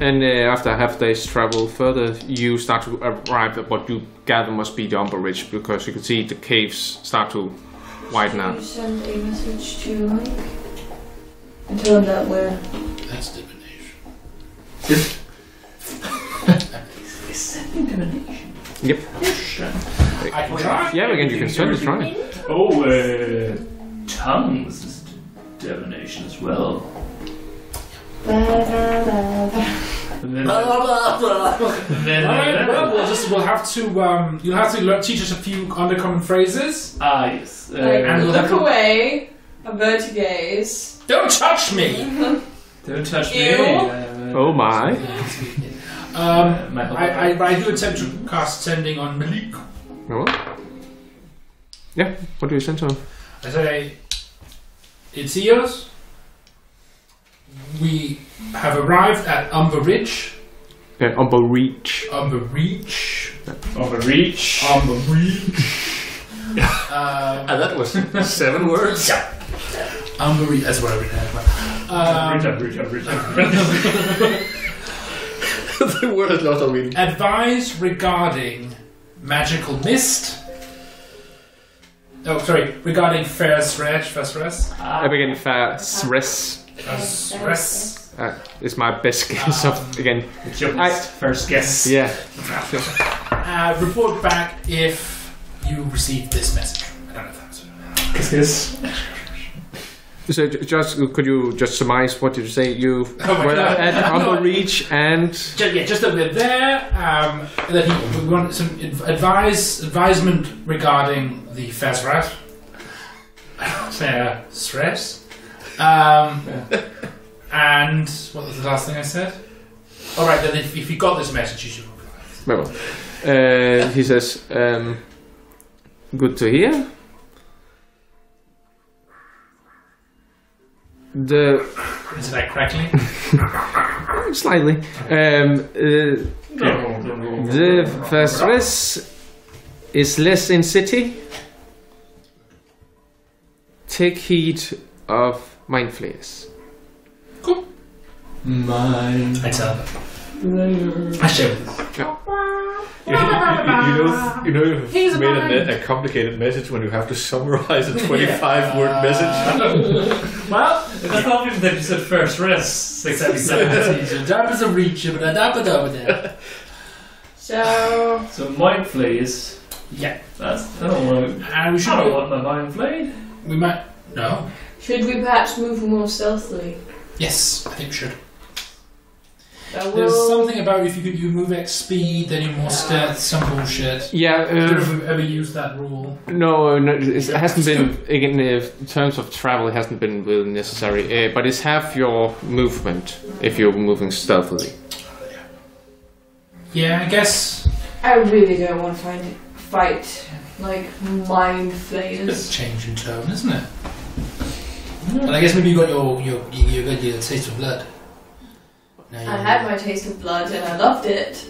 And uh, after half day's travel further, you start to arrive at what you gather must be the Umber Ridge because you can see the caves start to widen out. You send a message to Mike and tell him that we're. That's divination. sending divination. Yep. I can try. Yeah, again, you can certainly try. Oh, uh, tongues is divination as well. And then, then, Alright, well, we'll just we'll have to um, you'll have to learn, teach us a few undercommon phrases. ah, yes. Uh, Like, and we'll have look to- away, avert your gaze. Don't touch me. don't touch Ew. me. Uh, Oh my. Um, my I, I, I do attempt to cast sending on Maliq. Oh. Yeah, what do you send to him? I say, it's Eos. We have arrived at Umber Ridge. Uh, Umbra Reach. Umbra Reach. Of a reach. Umbra Reach. um, And that was seven words. Umbra Reach. That's what I read that. Um, reach up, reach up, reach the word is lost already. advise regarding magical mist. Oh, sorry. Regarding fair stretch, fair stress. I begin fast. Stress. Uh, is my best guess of again. It's your I- first guess. Yeah. Uh, report back if you received this message. I don't know if that's. Kiss, kiss. So just could you just surmise what did you say? You Oh my were God. at Umbra Reach and Just, yeah, just that we're there. Um, that he we want some advice advisement regarding the Fezrat. Fair stress. Um, and what was the last thing I said? All right, then if, if you got this message, you should. well, uh, he says, um, "Good to hear." The Is it like crackling? slightly um, uh, the Vasres is less in city. Take heed of mind flayers. cool. Mine. I tell them. I share. You, you, you know, you know, you've He's made mine. a, a complicated message when you have to summarize a 25 word message. Well, it's not even that you said first rest. Six episodes. That was a reach, but that was over there. So, so mind flays. Yeah. That's. I don't want. And we I should. don't want my mind flayed. We might. No. Should we perhaps move more stealthily? Yes, I think we should. I will. There's something about if you could you move at speed, then you're more stealth, some bullshit. Yeah, I don't know uh, if we've ever used that rule. no, no, it hasn't been again in terms of travel. It hasn't been really necessary, uh, but it's half your movement if you're moving stealthily. Yeah, I guess. I really don't want to find fight like mind It's flayers. a change in tone, isn't it? And I guess maybe you got your your you, you got your taste of blood. I had my taste of blood and I loved it,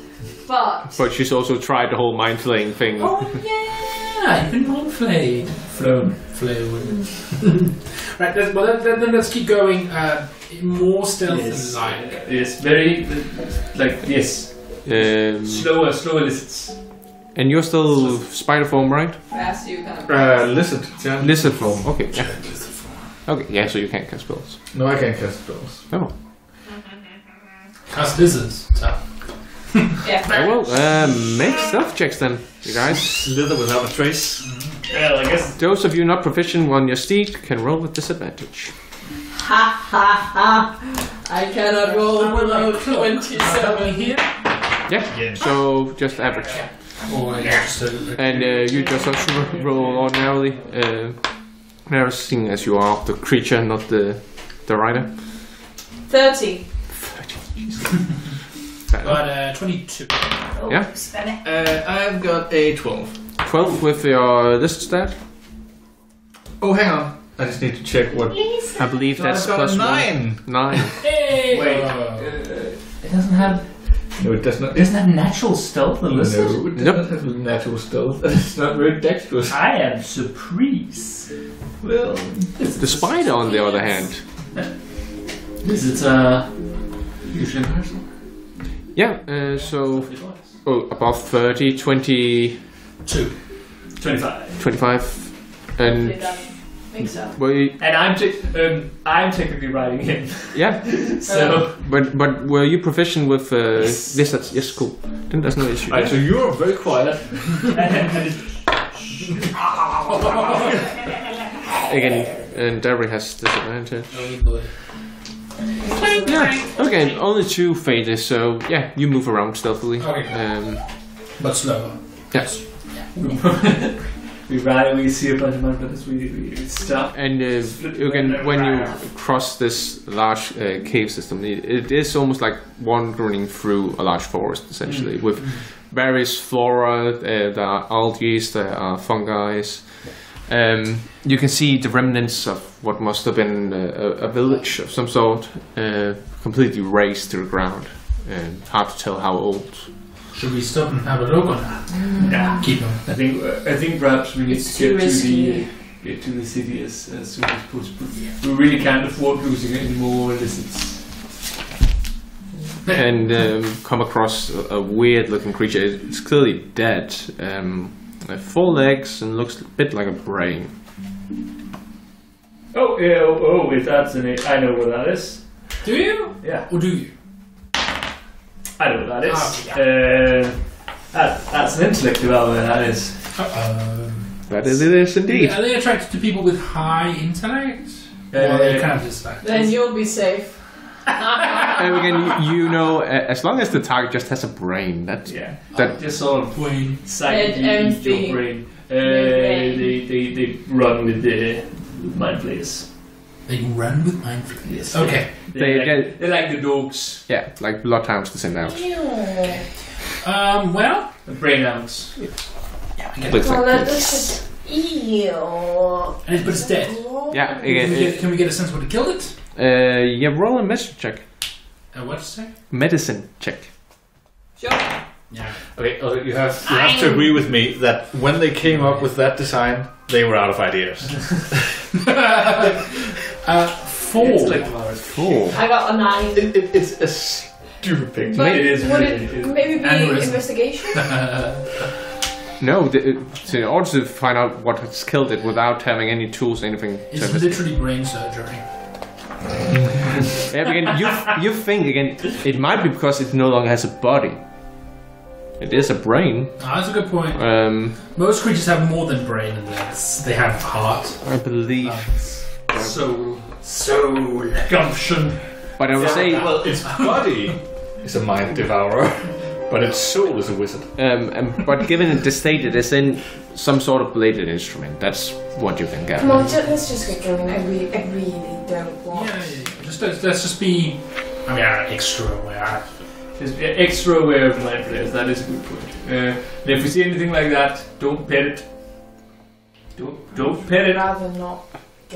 but But she's also tried the whole mind flaying thing. Oh yeah, you've been mind flayed. Flown. Flown. right, let's, well then, then, then let's keep going. Uh, more stealth Yes. like. Yes. Very. Like yes. Um, Slower, slower lists. and you're still spider form, right? fast you kind of. Uh, lizard. Yeah. Lizard form. Okay. Yeah. Okay. Yeah. So you can't cast spells. No, I can't cast spells. Oh. Cast lizards. So. Yeah. Very well. Um, make stealth checks then, you guys. Slither without a trace. Well, I guess. Those of you not proficient on your steed can roll with disadvantage. Ha ha ha! I cannot roll below twenty-seven. here? Yeah. Yeah. So just average. Or yeah, just a, And uh, you just also roll ordinarily. Uh, now seeing as you are the creature, not the the rider. Thirty. but uh, twenty-two. Oh, Yeah. Spend it. Uh, I've got a 12. Twelve with your list stat. Oh, hang on. I just need to check what. I believe So that's I've got plus a one. 9. Nine. Hey! Wait. It doesn't have. No, it does not. Doesn't have natural stealth. The lizard. No, it does Nope. not have natural stealth. It's not very dexterous. I am surprised. Well, The spider, on the other hand, Lizards are usually personal. Yeah, uh, so oh, above 30, 20, Two. 25. 25, and Did sense? well, you- And I'm te- um, I'm technically riding him. yeah, So but but were you proficient with uh, lizards? Yes, cool. Then there's no issue. Alright, so you're very quiet. Again, and Derry has disadvantage. Oh boy. Yeah. Okay, only two phases, so yeah, you move around stealthily. Okay. Um, But slower. yes. we ride, we see a bunch of monsters, we, we stop. And uh, again, when you cross this large uh, cave system, it, it is almost like wandering through a large forest, essentially, with various flora. Uh, there are algae, there are fungi. Um, you can see the remnants of what must have been a, a, a village of some sort, uh, completely razed to the ground. And hard to tell how old. Should we stop and have a look on that? Yeah. Keep on. I think I think perhaps we need It's to get to risky. the get to the city as, as soon as possible. We really can't afford losing any more lizards. and um, come across a, a weird-looking creature. It's clearly dead. Um, uh, four legs and looks a bit like a brain. Oh yeah, oh, oh if that's an I know what that is. Do you? Yeah, Or do you? I know what that is. Ah, Uh, that, that's an intellect devourer. That is. Uh-oh. That is, it is indeed. Are they attracted to people with high intellect? Uh, or are they kind of just like Then you'll be safe. And again, you, you know, uh, as long as the target just has a brain, that Yeah, that just sort of Wayne? psychically And your brain. Uh, brain. they, they, they run with the mind flayers. They run with mind flayers. Yes. Okay. They, They like, get- they like the dogs, yeah, like bloodhounds to send out. Um. Well. the brain hounds. Yeah. I get it. Looks Well, like that this. looks ew. And it's, but it's dead. Yeah, Can we, get, can we get a sense what it killed it? Uh, yeah. Roll a medicine check. Uh, what to say? Medicine check. Sure. Yeah. Okay, okay, you have you have to agree with me that when they came up with that design, they were out of ideas. uh, four. Intellect devourer. Four. I got a nine. It, it, it's a stupid picture. But It is would really- it it- maybe be Aneurysm. investigation? No, the, uh, in order to find out what has killed it without having any tools, or anything. to it's investigate. literally brain surgery. Yeah, again, you you think again, it might be because it no longer has a body. It is a brain. Ah, that's a good point. Um, Most creatures have more than brain and legs. They have heart, I believe. lungs, Soul. soul. Gumption. But I would say, well, its body is a mind devourer, but its soul is a wizard. um, um, but given the state it is in, some sort of bladed instrument. That's what you can get. Come on, let's just get going. I really, I really don't want. Yeah, yeah, yeah. Just let's, let's just be. I mean, uh, extra aware. Just be extra aware of mind flayers. That is a good point. Uh, and if we see anything like that, don't pet it. Don't don't pet it. rather not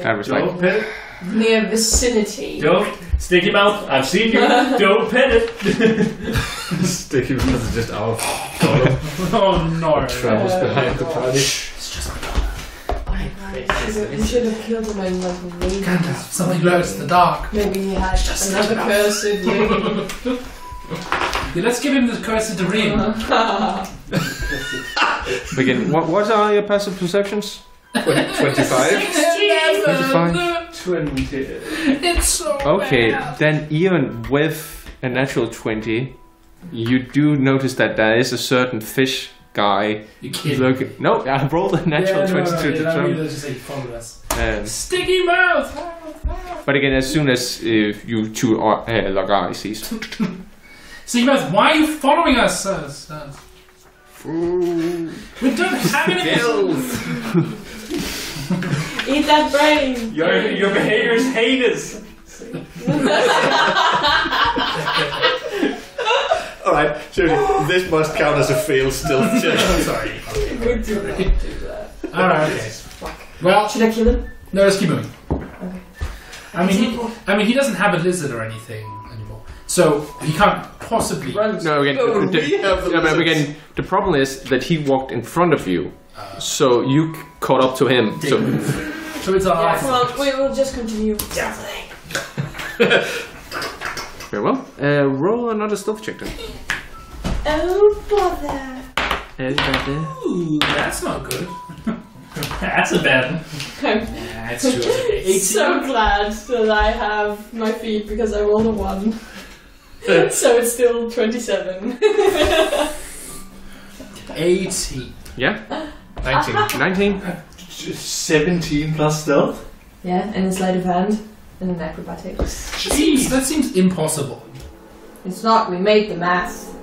I was Don't pet it. near vicinity. Don't stick him out. I've seen you. don't pet it. Sticky because it's just out. Oh no! Travels behind the party. It's just I- I should have- We should have killed him and like maybe, Gandalf. Something lurks in the dark. maybe he had Just another enough. curse with you. Yeah, let's give him the curse of the ring. begin. What what are your passive perceptions? 25? Twenty-five. Twenty. It's so Okay, bad. then even with a natural twenty, you do notice that there is a certain fish guy. You kidding? Look, no, I rolled a natural yeah, no, twenty no, to yeah, the I mean, drum. let's just say follow us. Um, Sticky mouth. but again, as soon as uh, you two are, uh, log eyes, he's Sticky mouth. Why are you following us, sir? sir? We don't have any. Eat that brain. Your your behavior is heinous. Alright, seriously, this must count as a failed still check. I'm sorry. Good to not do that. All right. Okay. Well, Should I kill him? no, let's keep moving. Okay. I mean, he, I mean, he doesn't have a lizard or anything anymore, so he can't possibly. Run. no again. Oh, no, the, we have the yeah, but lizards. again, the problem is that he walked in front of you, uh. so you c- caught up to him. So So it's Yeah, off. come we will just continue. Stealthily. very well. Uh, roll another stealth check then. Oh bother. Ooh, that's not good. That's a bad one. I'm Yeah, it's true. It's so glad that I have my feet because I rolled a one. so it's still 27. 18. Yeah, 19. 19. 17 plus stealth? yeah, and a sleight of hand and an acrobatics. That seems, that seems impossible. It's not, we made the math.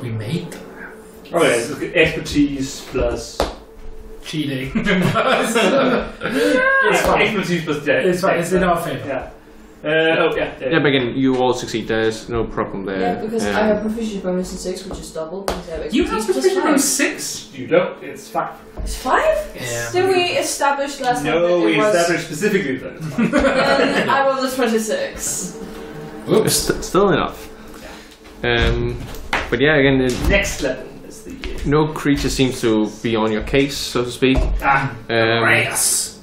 We made them. Oh yeah, so expertise plus. Cheating. it's fine. Expertise plus dex. It's fine. It's in our favor. Yeah. Uh, oh yeah. Yeah, but again, you all succeed. There's no problem there. Yeah, because Um, I have proficiency bonus in 6, which is double. Because I have You have expertise plus suspicion five. on six? You don't. It's five. It's 5? Yeah. Did we establish last time No, that we it was... established specifically that it's five. Then I rolled a 26. Oops. st- still enough. Um, but yeah, again, it, Next level is the. Uh, no creature seems to be on your case, so to speak. ah, Um, Reyes.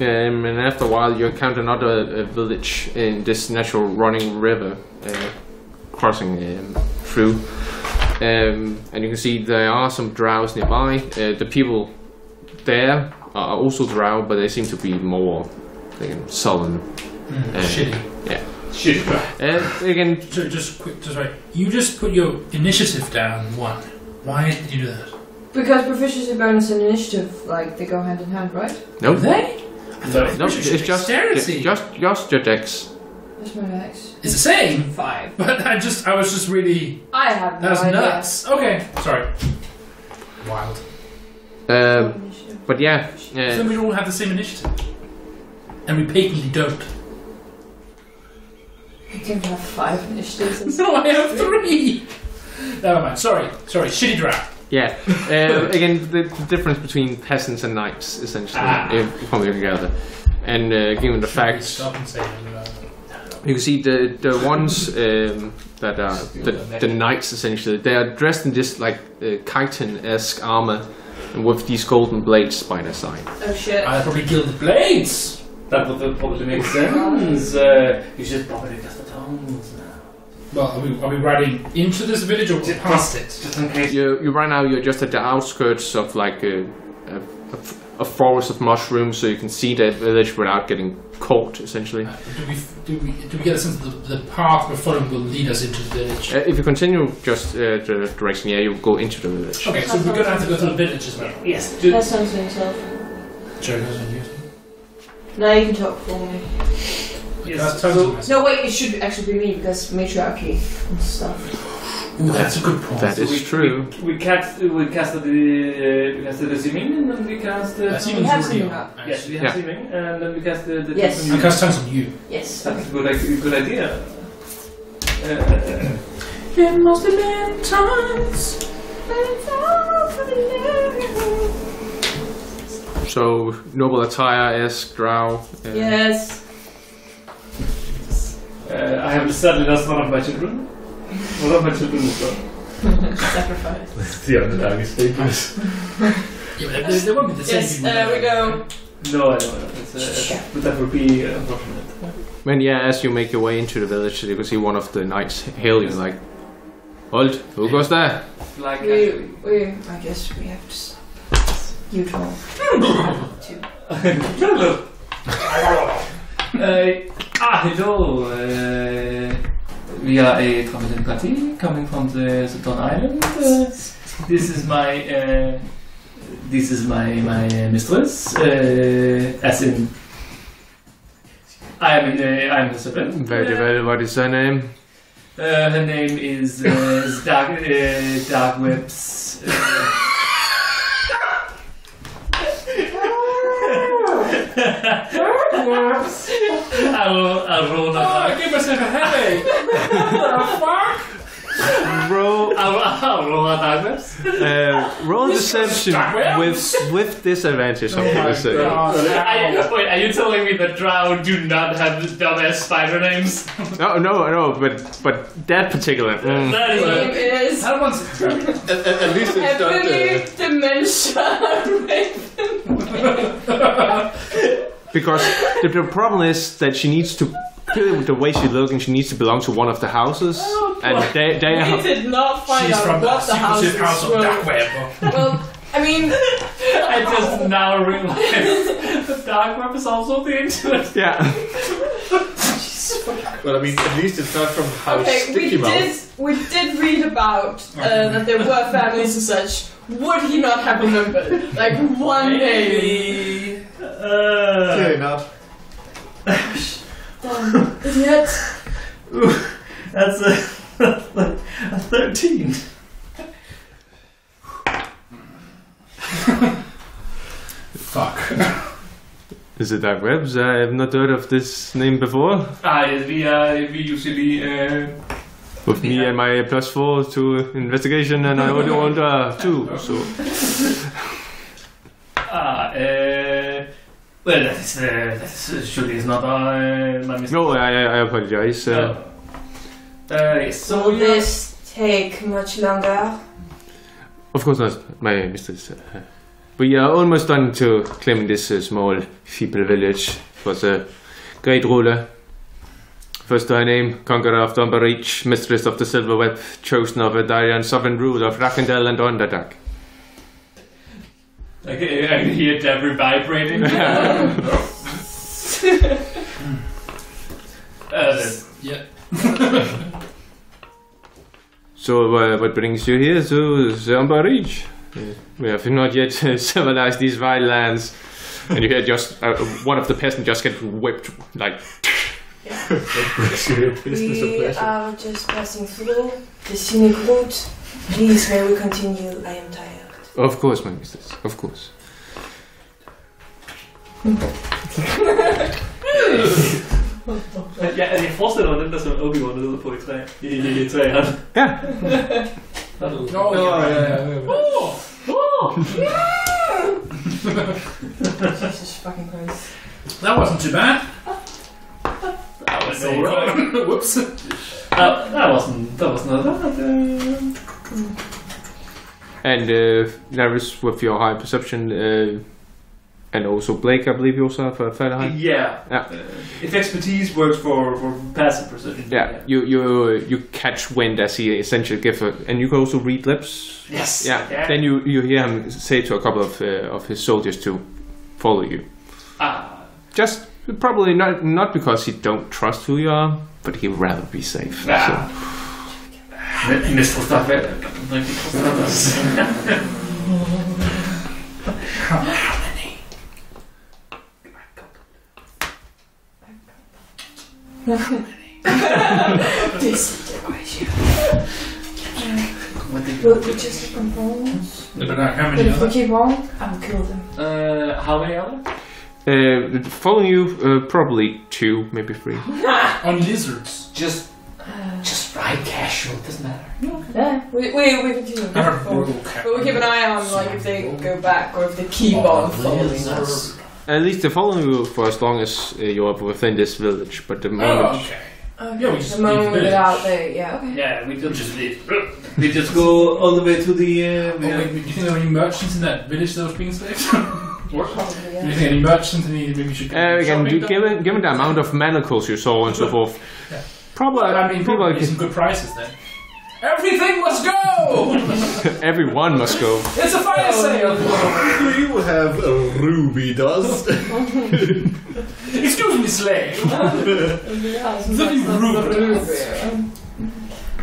Um, and after a while, you encounter another uh, village in this natural running river, uh, crossing um, through. Um, and you can see there are some drows nearby. Uh, the people there are also drow, but they seem to be more um, sullen. Mm, Uh, shitty. shit. Uh, again, So just quick, just right. You just put your initiative down one. Why did you do that? Because proficiency bonus and initiative, like, they go hand in hand, right? no, They? I thought no, proficiency it's just dexterity. just just your dex. That's my dex. It's the same. 5. But I just, I was just really. I have no That was idea. nuts. Okay, sorry. Wild. Um, but yeah, So we all have the same initiative. And we patently don't. I don't have 5 initiatives. No, I have three! Never mind. Sorry. Sorry. Shitty draft. Yeah. Uh, again, the, the difference between peasants and knights, essentially, Ah. if you come together. And uh, given the fact, Stop and say. uh, you can see the the ones um, that are the, the knights, essentially, they are dressed in this like uh, chitin-esque armor, and with these golden blades by their side. Oh shit. I probably gilded blades. That would probably make sense. Uh, you should probably cast the tongues now. Well, are we, are we riding into this village or Just- past it? Just in case. You, you right now you're just at the outskirts of like a, a, a, a forest of mushrooms, so you can see the village without getting caught, essentially. Uh, do we do we do we get a sense that the, the path we're following will lead us into the village? Uh, if you continue just uh, the direction, yeah, you will go into the village. Okay, so we're gonna have to go through the village as well. Yes. Do That sounds to yourself. Jerry goes on you. Now you can talk for me. Yes. That's So, No, wait, it should actually be me because matriarchy and stuff. Ooh, that's a good point. That so is we, true. We, we cast. We casted the. Uh, we casted the seeming, and then we cast the. That's We have more something real. up. Yes, we have Yeah. seeming, and then we cast the. the Yes. I cast tongues on you. Yes. That's a good, like, good idea. Uh, It must have been tongues. So noble attire, esque drow. Uh, Yes. Uh, I have decided that's one of my children. One of my children is gone. Sacrifice. The underdog is famous. Yeah, but they, they won't be the same Yes, people. there we go. No, I don't know. It's, uh, but that would be uh, unfortunate. And yeah, as you make your way into the village, you can see one of the knights hail you like, Hold, who goes there? Like We, we, I guess we have to stop. You talk. Hello. uh, ah, hello. Uh, we are a competent party coming from the Sultan Island. Uh, this is my. Uh, this is my my mistress. Uh, as in. I am in. Uh, I am the servant. Very Uh, well, what is her name? Uh, her name is uh, Dark, uh, Dark Webs. Uh, I will, I will Oh, not. give us a headache. fuck? Roll, I will, I will not Dark Webs. uh, roll deception with with disadvantage. I'm gonna say. God. Are you, wait, are you telling me that Drow do not have the dumbass spider names? No, no, no, but but that particular. mm. That is Name is That one's At, at, at least it's not. Heavily Uh, dementia. because the, the problem is that she needs to clearly with the way she looks, and she needs to belong to one of the houses. Oh, and they, they We have, did not find She's out from the what the houses secretive house of. Dark Web. Well, I mean, I just now realized the dark web is also the internet. yeah. Well, I mean, at least it's not from House okay, we Mouth. did we did read about uh, that there were families and such. Would he not have remembered like one name? Uh, Clearly not. Damn, idiot. that's a, a 13. Fuck. Is it Dark Webs? I have not heard of this name before. Ah, yes, we, uh, we usually. Uh, With me Yeah. and my plus four to investigation, and I only want uh, two. So ah, uh, well, that is, uh, that is surely is not uh, my mistake. no, I, I apologize. Uh, Uh, uh, yes, so Will you're- this take much longer? Of course not, my mistress. Uh, we are almost done to claiming this uh, small, feeble village. It was a great ruler. First her name, conqueror of Dumber Reach, mistress of the Silver Web, chosen of a Darian sovereign ruler of Raukendell and Underdark. I can, I can hear Jeffrey vibrating. uh, then- Yeah. So, uh, what brings you here to Dumber Reach? Uh, we have not yet uh, civilized these vile lands. And you hear just uh, one of the peasants just get whipped, like, Serious business We are just passing through the scenic route. Please, may we continue? I am tired. Of course, my mistress, of course. Ja, altså jeg forestiller mig den der som Obi-Wan lyder på i træ. I, i, i træ, han. Ja. Oh, yeah, yeah, yeah. Jesus fucking Christ. That wasn't too bad. That was There you go. Whoops. That, that wasn't, that wasn't that. Uh, And uh, Nerys, with your high perception, uh, and also Blake, I believe you also have a fairly high. yeah. Yeah. Uh, if expertise works for, for passive perception. Yeah, you you you catch wind as he essentially give a, and you can also read lips. Yes. Yeah. Then you you hear him say to a couple of uh, of his soldiers to follow you. Ah. Just probably not not because he don't trust who you are, but he'd rather be safe. Ah. Mr. just confirm? Look at that. How many But if are we there? keep on, I'll kill them. Uh, how many are there? Uh, following you, uh, probably two, maybe three. On lizards. Just, just ride casual. Doesn't matter. Yeah, we, we, we continue. I heard brutal cat. But we keep an eye on like if they go back or if they keep on following us. At least they're following you for as long as uh, you're within this village. But the Oh, moment okay. Okay. Yeah, we just the moment leave we the get out village. there, yeah, okay. Yeah, we just, just leave. We just go all the way to the. Uh, Oh, wait, do you think there were any merchants in that village that was being saved? what? Probably, Do you yeah. think any merchants? Any, maybe we should go Uh, again, shopping do, down? given given the amount of manacles you saw and so forth, Yeah. Probably Well, I mean, people probably some good prices then. Everything must go! everyone must go. it's a fire sale! Do you have a ruby dust? Excuse me, slave! Very rude.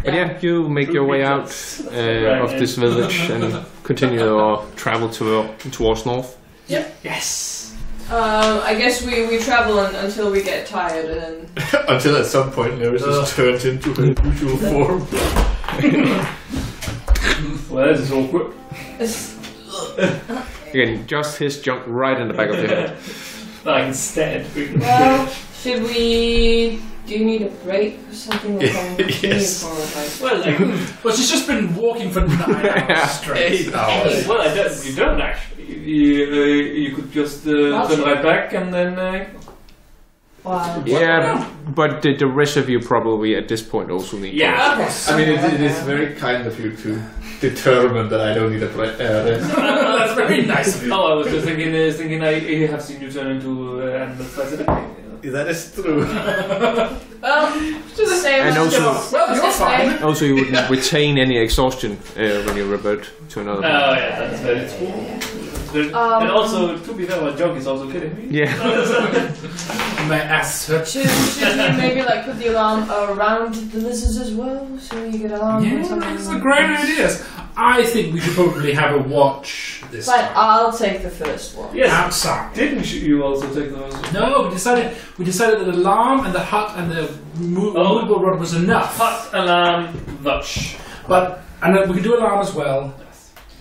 But yeah, you make your way out uh, of this village and continue your travel to towards north. Yeah. Yes. Um, I guess we, we travel un until we get tired and then Until at some point Nerys is turned into her usual form. Well, that is awkward. it's, Again, just his junk right in the back of your head. Like instead. we- well, should we? Do you need a break or something? We can Yes. for like. Well, like, Well, she's just been walking for nine hours straight. hours. well, I don't, you don't actually. You, uh, you could just uh, turn right back and then. Uh, Wow. Yeah, but the, the rest of you probably at this point also need. yeah. Okay. I mean, it, it is very kind of you to determine that I don't need a bre- uh, rest. That's very nice of you. Oh, I was just thinking, uh, thinking I, I have seen you turn into uh, animals. I said, That is true. Well, do the same. And also- Well, you're fine. Also, you wouldn't retain any exhaustion uh, when you revert to another. Oh body. yeah, that's very true. Um, and also, to be fair, my joke is also kidding me. Yeah. My ass hurts. Should, should we maybe like put the alarm around the lizards as well, so you get alarm when Yeah, something? that's a great idea. I think we should probably have a watch this Fine, time. I'll take the first one. Yes. Outside. Didn't you also take those? No, we decided we decided that the alarm and the hut and the mo- Oh. movable rod was enough. Hot alarm, watch. But and then we can do alarm as well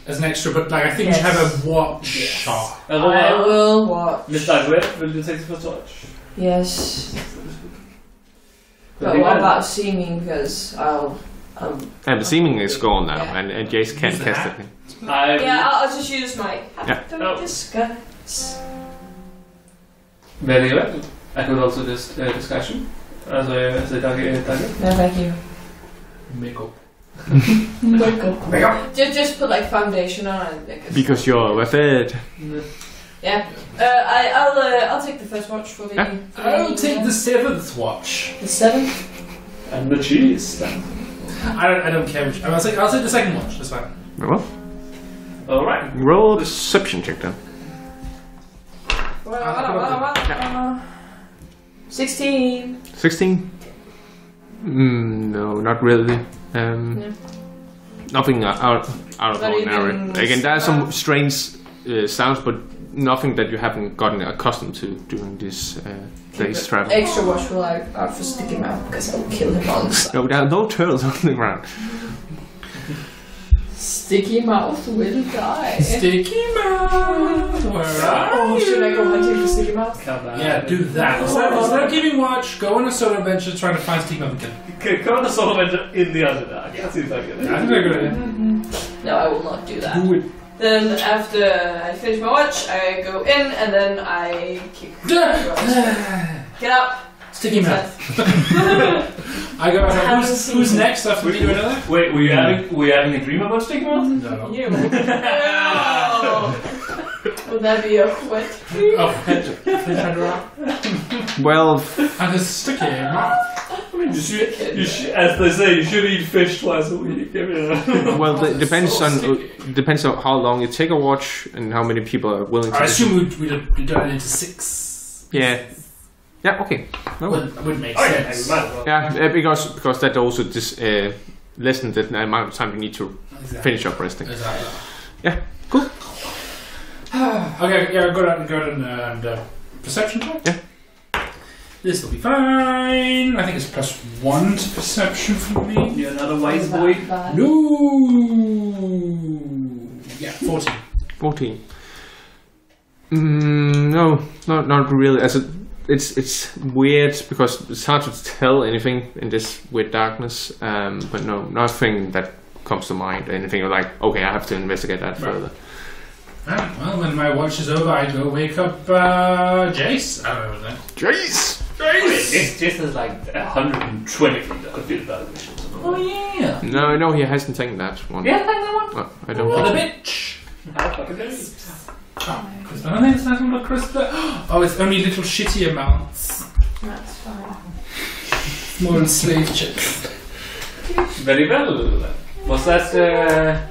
as an extra. But like I think we should Yes. have a watch. Yes. shot. I what will watch. Mr. Agret, will you take the first watch? Yes. But what about seeming? Because I'll. Um, And the seeming is gone now, Yeah. and, and Jace can't Use cast that. it. I yeah, I'll, I'll just use my. Yeah. Oh. Discuss. Very well. I could also just uh, discussion as a as a target. target. No, thank you. Make up. Wake up. Make up. Just, just put like foundation on it. Because, Because you're a it. yeah. Uh, I, I'll, uh, I'll take the first watch for the. Yeah. for the- I'll take the seventh watch. the seventh. And the cheese. Then. I don't. I don't care which. I'll take. I'll take the second watch. That's fine. Well, All right. roll a deception check then. Well, I'll well, put well, up well, uh, Sixteen. 16? Mm, no, not really. Um, No. Nothing uh, out, out of the Not ordinary. Again, there are some strange uh, sounds, but nothing that you haven't gotten accustomed to during this uh, day's travel. Extra watch will I out for stick him out because I'll kill him on the side. No, there are no turtles on the ground. Sticky mouth will die. Sticky mouth. Where are Oh, should I go hunting for sticky mouth? Come on. Yeah, do that. Instead of, instead of keeping watch, go on a solo adventure trying to find Sticky Mouth again. Okay, come on, a solo adventure in the Underdark. That seems like I it. think that's a good idea. No, I will not do that. Do it. Then after I finish my watch, I go in and then I kick. Get up. Sticky Mouth. I go. haven't Who's, seen who's it. next after me do another? Wait, were you having were you having a dream about Sticky Mouth? No. You. Oh. Would that be awkward? Oh, head. Please turn around. Well, And a sticky mouth. I mean, you should, you should, as they say, you should eat fish twice a week. Well, it depends So on sticky. uh, depends on how long you take a watch and how many people are willing to. I assume we'd, we'd, we'd done it into six. Yeah. Yeah. Okay. Well, Would, would make oh yeah, sense. you might as well. yeah, uh, because because that also just uh, lessens the amount of time you need to Exactly. finish up resting. Exactly. Yeah, cool. okay, yeah, go down, go down and uh, perception check. Yeah. This will be fine. I think it's plus one to perception for me. You're not a wise boy. No. Yeah, fourteen. 14. Mm, no, not not really. As a, it's it's weird because it's hard to tell anything in this weird darkness. Um, but no, nothing that comes to mind. Anything like, okay, I have to investigate that Right. further. Alright, well, when my watch is over, I go wake up uh, Jace. I don't know that. Jace. This, this is like 120 feet. I could feel. Oh yeah. No, no, he hasn't taken that one. Yeah, like that one. Oh, I don't What a think. bitch. How fucking dare you? Oh, Krista. I think it's not about Krista. Oh, it's only little shitty amounts. That's fine. Small slave chips. Very well. Was that uh,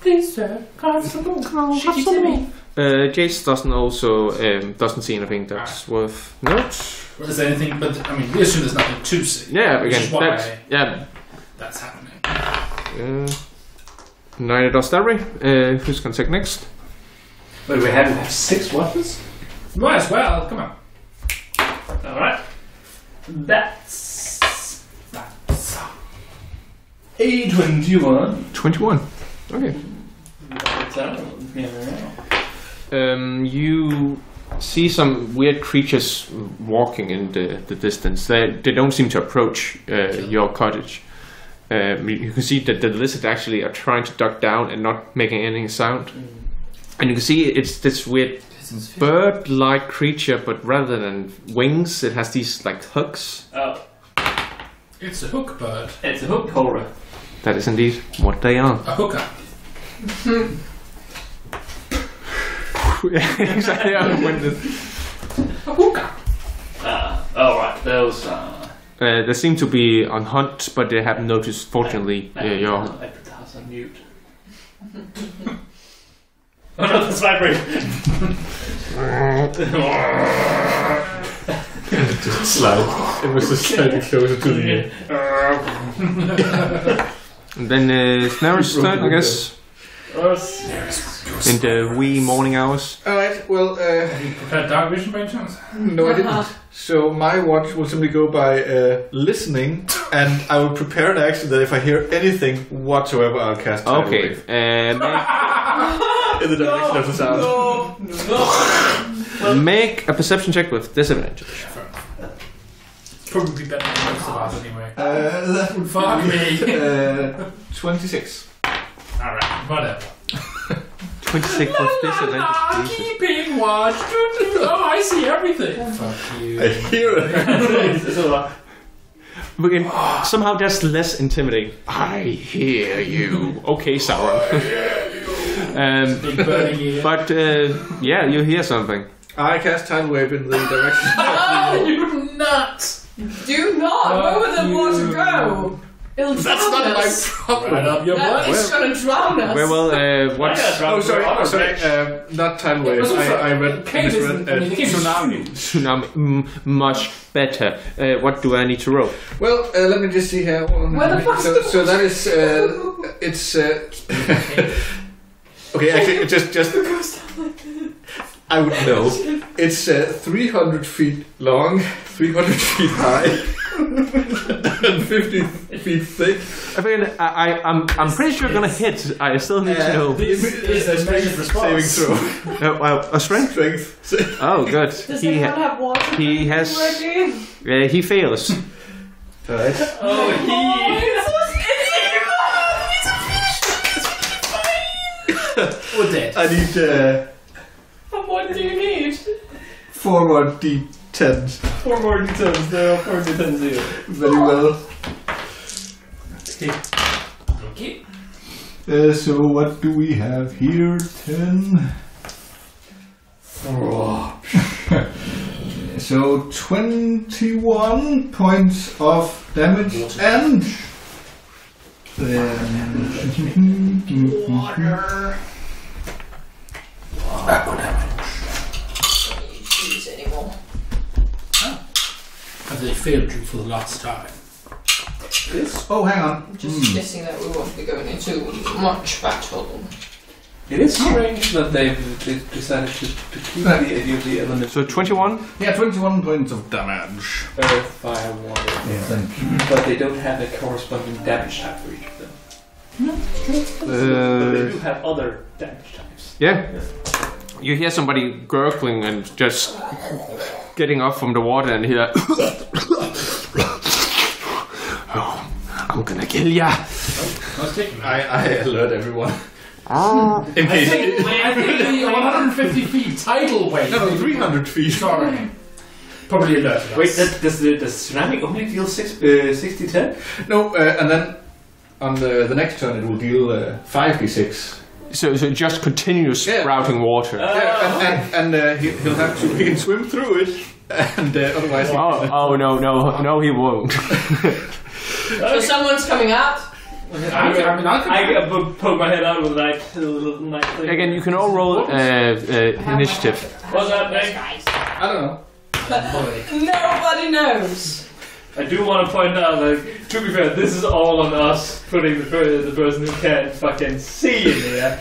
Please, sir, constable. Shitty Timmy. Uh, Jace doesn't also um, doesn't see anything that's worth note. Is there anything? But I mean, we assume there's nothing to see. Yeah, again, is why that's, yeah. that's happening. Uh, neither does Derry. Uh, who's gonna take next? But we have, we have six weapons? Might as well. Come on. Alright. That's. That's A21. Twenty-one. Okay. Um, you see some weird creatures walking in the, the distance. They, they don't seem to approach uh, your cottage. Um, you you can see that the lizard actually are trying to duck down and not making any sound. And you can see it's this weird bird-like creature, but rather than wings, it has these like hooks. Oh, It's a hook bird. it's a hook horror. That is indeed what they are. A hooker. exactly. I went with- A hooker. Ah. Those are. Uh, they seem to be on hunt, but they haven't noticed. Fortunately, I, uh, your I put the house on mute. oh no, that's vibrating. Slide. It was just slightly closer to the ear. And then uh, Snare's turn, I guess, in the wee morning hours. Alright, well, uh, Have you prepared dark vision by chance? no, I didn't. So my watch will simply go by uh, listening, and I will prepare an action that if I hear anything whatsoever, I'll cast Tidal Okay, Wave uh, make, in the direction of the sound. make a perception check with disadvantage. Probably better than most of us anyway. Uh, that would Fuck me. Uh, 26. Alright, whatever. 26 with disadvantage. Jesus. keeping watch. Oh, I see everything. Fuck you. I hear it. We can, somehow that's less intimidating. I hear you. Okay, Sauron. Um, Big burning ear. but uh, yeah, you hear something. I cast Tidal Wave in the direction of Oh, you nuts! Do not! Where will the Fuck water go? It'll That's drown not my problem. Right up your That butt. is gonna drown us. Well, well, uh, what's Oh, sorry, sorry, uh, not Tidal Wave. was also- I, I read, Cave misread isn't- uh, I mean, the cave is tsunami. tsunami? Mm, much better. Uh, what do I need to roll? Well, uh, let me just see here. Hold on a Where the minute. fuck's so, the- so that is, uh, it's, uh, okay, actually, just, just, I would know. It's uh, 300 feet long, 300 feet high, and 50 feet thick. I mean, I, I, I'm, I'm pretty sure you're gonna hit. I still need to know. This is a measured saving response. throw. Uh, well, a strength. Strength. Oh, good. Does He, anyone ha- have water? he has- Working? uh, he fails. Alright. Oh, he. We're dead. I need uh, What do you need? four more d10s. Four more d10s. There are four d10s here. Very well. Okay. Uh, so what do we have here? 10. so 21 points of damage and then Water. Use anymore. Have they failed you for the last time? Oh, hang on. Just guessing that we won't be going into much battle. It is strange that they've, they've decided to, to keep the idea of the element So 21. Yeah, 21 points of damage. earth, fire, water. Yeah, thank you. But they don't have a corresponding damage type for each of them. No. But they Uh, do have other damage types. yeah. You hear somebody gurgling and just getting up from the water and hear. oh, I'm gonna kill ya. I I, I alert everyone. In I case. think, I think 150 feet tidal wave. no, no, 300 feet. Sorry. Probably alerted us. Wait, that, does the does ceramic only deal six, uh, 60 10? No, uh, and then on the, the next turn it will deal uh, 5d6. So, so it just continues Yeah. sprouting water. Yeah, and, and, and uh, he, he'll have to he can swim through it, and uh, otherwise. he- Oh, oh no, no, no, he won't. So someone's coming out. I, I mean, I could. I poke my head out with a knife, a little knife. Again, you can all roll uh, uh, initiative. What's that thing? I don't know. Nobody knows. I do want to point out, like, to be fair, this is all on us putting the, per- the person who can't fucking see in there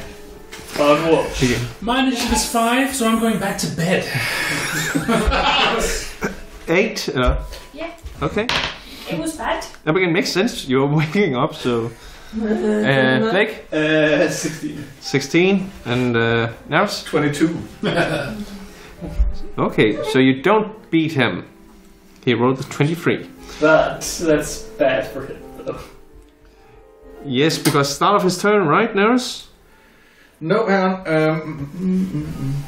on watch. My initiative is five, so I'm going back to bed. Eight. Uh, Yeah. Okay. It was bad. That again makes sense. You're waking up, so. Uh, Blake, Uh, 16. 16, and uh, Nars? 22. Okay, so you don't beat him. He rolled a 23. That, that's bad for him, though. Yes, because start of his turn, right, Nars? No, hang on. Um,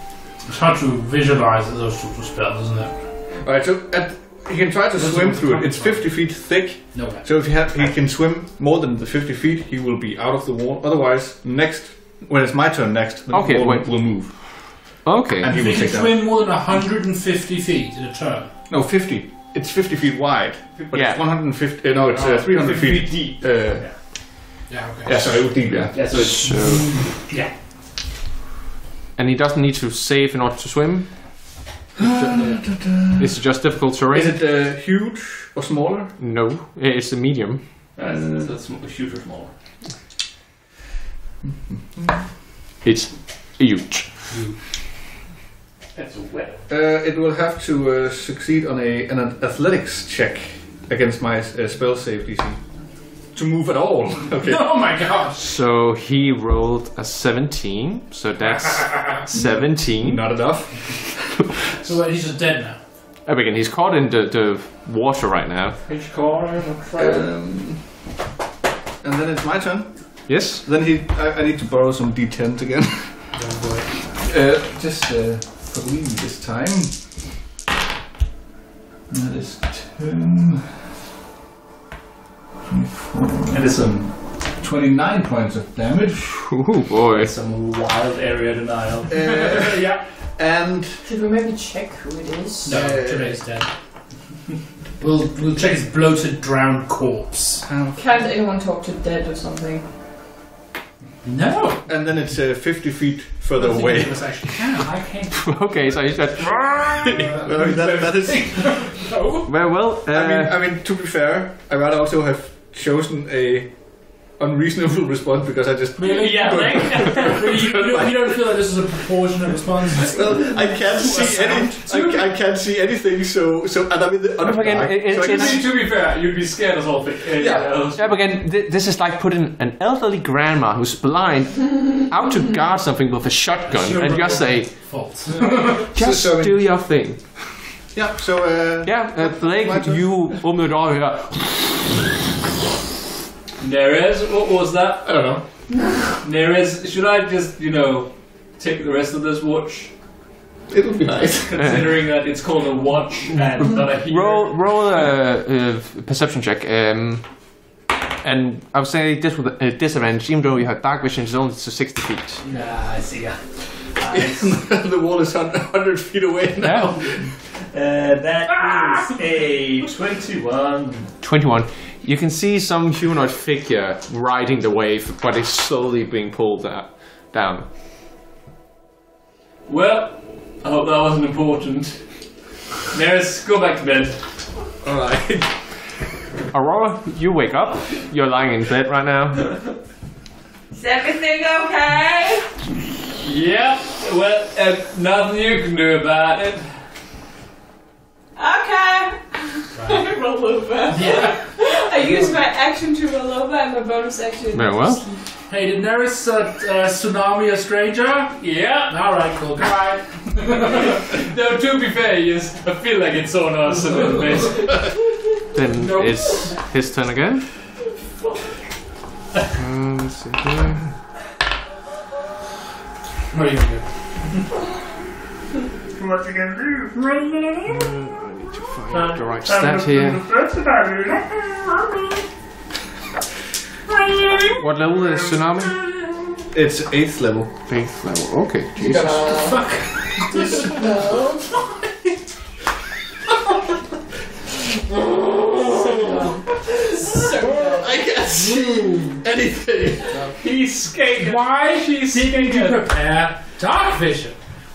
It's hard to visualize those sorts of spells, isn't it? Alright, so at, he can try to swim through it. It's 50 feet thick, No. so if he, ha- he can swim more than the 50 feet, he will be out of the wall. Otherwise, next, when it's my turn next, the Okay, wall wait. will move. Okay. And he If will you can take down. swim more than 150 feet in a turn. No, 50. It's 50 feet wide, but Yeah. it's 150. Uh, no, it's uh, Oh, 300 feet. deep. Uh, Yeah, okay. yeah, sorry, it was deep. Yeah. Yeah, so it's So, Yeah. and he doesn't need to save in order to swim. It's just difficult terrain. Is it uh, huge or smaller? No, it's a medium. uh, so it's sm- huge or small. It's huge. That's wet. Uh, it will have to uh, succeed on a an athletics check against my uh, spell save DC to move at all. Okay. Oh my gosh. So he rolled a 17. So that's 17. Not enough. So wait, he's just dead now. Oh, again, he's caught in the, the water right now. He's caught in the trail? Um, and then it's my turn. Yes? Then he, I, I need to borrow some d10s again. uh, just uh, for this time. That is 10. 24. That is some 29 points of damage. Oh boy. Some wild area denial. Uh, yeah. and Should we maybe check who it is? No, Uh, Jermaine's dead. We'll, we'll check his bloated, drowned corpse. Can't anyone talk to dead or something? No. and then it's uh, 50 feet further I away. it was actually can. I can't. okay, so you said. Well, that, that is. No. Very well. Uh, I mean, I mean, to be fair, I might also have chosen a unreasonable response because I just. Really? Yeah, Really, you, you, don't, you don't feel that this is a proportionate response? Well, I can't see any. I, I can't see anything. So, so, and I'm in the underdark. again, it- so I it's- it's- to be fair, you'd be scared as all. Uh, Yeah. yeah, but again, th- this is like putting an elderly grandma who's blind out to guard something with a shotgun and just say, Fault. just so- do your thing. yeah. So, uh, Ja, uh, Blake, My turn. you åbner døren her. Neris, what was that? I don't know. Neris, should I just, you know, take the rest of this watch? It would be nice. Considering that it's called a watch and not a hero. Roll, roll a, a perception check. Um, and I would say this with a disadvantage, even though you have dark vision, it's only to 60 feet. Nah, I see ya. the wall is 100 feet away now. Yeah. Uh, that is a 21. 21. You can see some humanoid figure riding the wave, but it's slowly being pulled uh, down. Well, I hope that wasn't important. Neris, go back to bed. Alright. Aurora, you wake up. You're lying in bed right now. Is everything okay? Yeah, well, uh, nothing you can do about it. Okay. I roll over. Yeah. I use my action to roll over and my bonus action. Very well. Hey, did Neris uh, uh, tsunami a stranger? Yeah. Alright, cool. Goodbye. Though to be fair, yes, I feel like it's on us a little bit. Then Nope. it's his turn again. Um, let's see here. What are you gonna do? What you gonna do? I need to find the right stat here. What level is Tsunami? It's 8th level. Eighth level. Okay, Jesus. Fuck. I can't see anything. He's skating. Why She's didn't you prepare dark vision?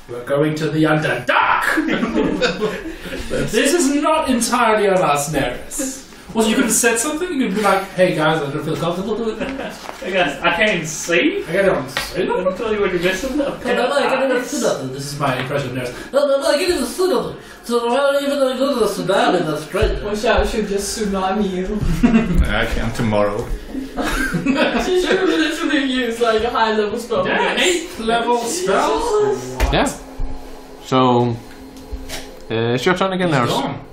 We're going to the Underdark! this is not entirely on us, Neris. Also, you could have said something. You could be like, hey guys, I don't feel comfortable doing that. I guess I can't see. I don't say I nothing. don't tell you what you're missing. No, no, no, I can't even see nothing. This is my impression of Neris. No, no, no, I can't even see nothing. So why even though I go to the tsunami, that's strange. Wish I should just tsunami you. I can tomorrow. she should have literally used like a high level spell. Yeah, eighth level spell. Yeah. So, it's your turn again, He's Nars. gone.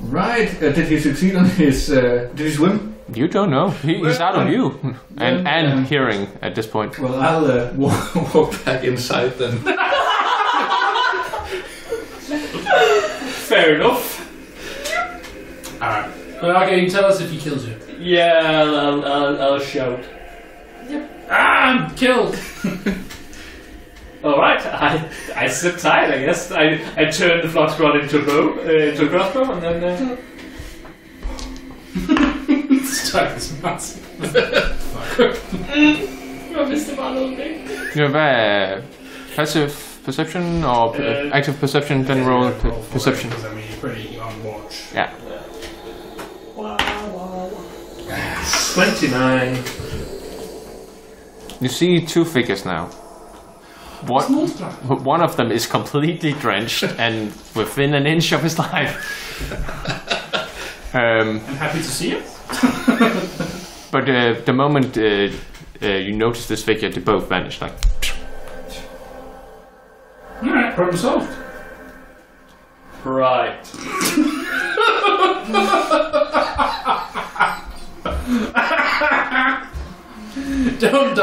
Right. Uh, did he succeed on his? Uh, did he swim? You don't know. He, he's out on you, and Then, and um, hearing at this point. Well, I'll uh, walk, walk back inside then. Fair enough. Alright. Well, okay, you tell us if he kills you. Yeah, I'll, I'll, I'll, I'll shout. Ah, I'm killed! Alright, I, I sit tight, I guess. I, I turn the flux rod into a bow, uh, into a crossbow, and then. Uh, Stuck this nuts. Jeg vidste bare noget væk. Ja, hvad er passive perception or Øh, active perception? Den roll Roll for perception. Because I mean, you're pretty on watch. Ja. Wow, wow, wow. 29. You see two figures now. One, one of them is completely drenched and within an inch of his life. um, I'm happy to see it. but uh, the moment uh, uh, you notice this figure, they both vanish. Like, Alright, problem solved. Right.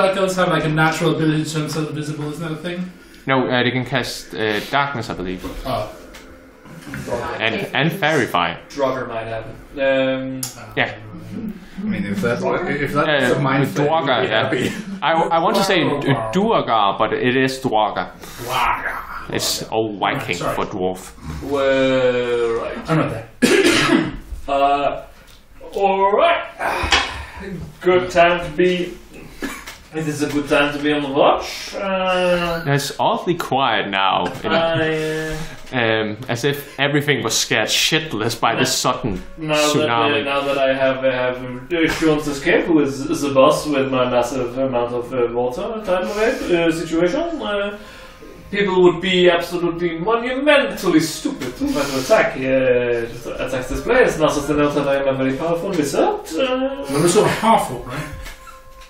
Don't duckles have like a natural ability to turn themselves invisible? Isn't that a thing? no, uh, they can cast uh, darkness, I believe, Oh. and and fairy fire. Drogger might happen. Um, Yeah, I mean, if that's if that's Uh, a mind with Dwarga, yeah. I, I want to say Duergar, but it is Dwarga. It's old Viking Sorry. for dwarf. well, right. I'm not there. Uh, alright. Good time to be. It is a good time to be on the watch. Uh, It's awfully quiet now, you know, I, uh, um, as if everything was scared shitless by this sudden now, that, uh, tsunami. now that I have uh, have uh, Sean's escape, who is, is the boss with my massive amount of uh, water type of it, uh, situation, uh, people would be absolutely monumentally stupid to try to attack uh, attack this place. Now since they know that I am a very powerful wizard. Uh, You're sort of half right?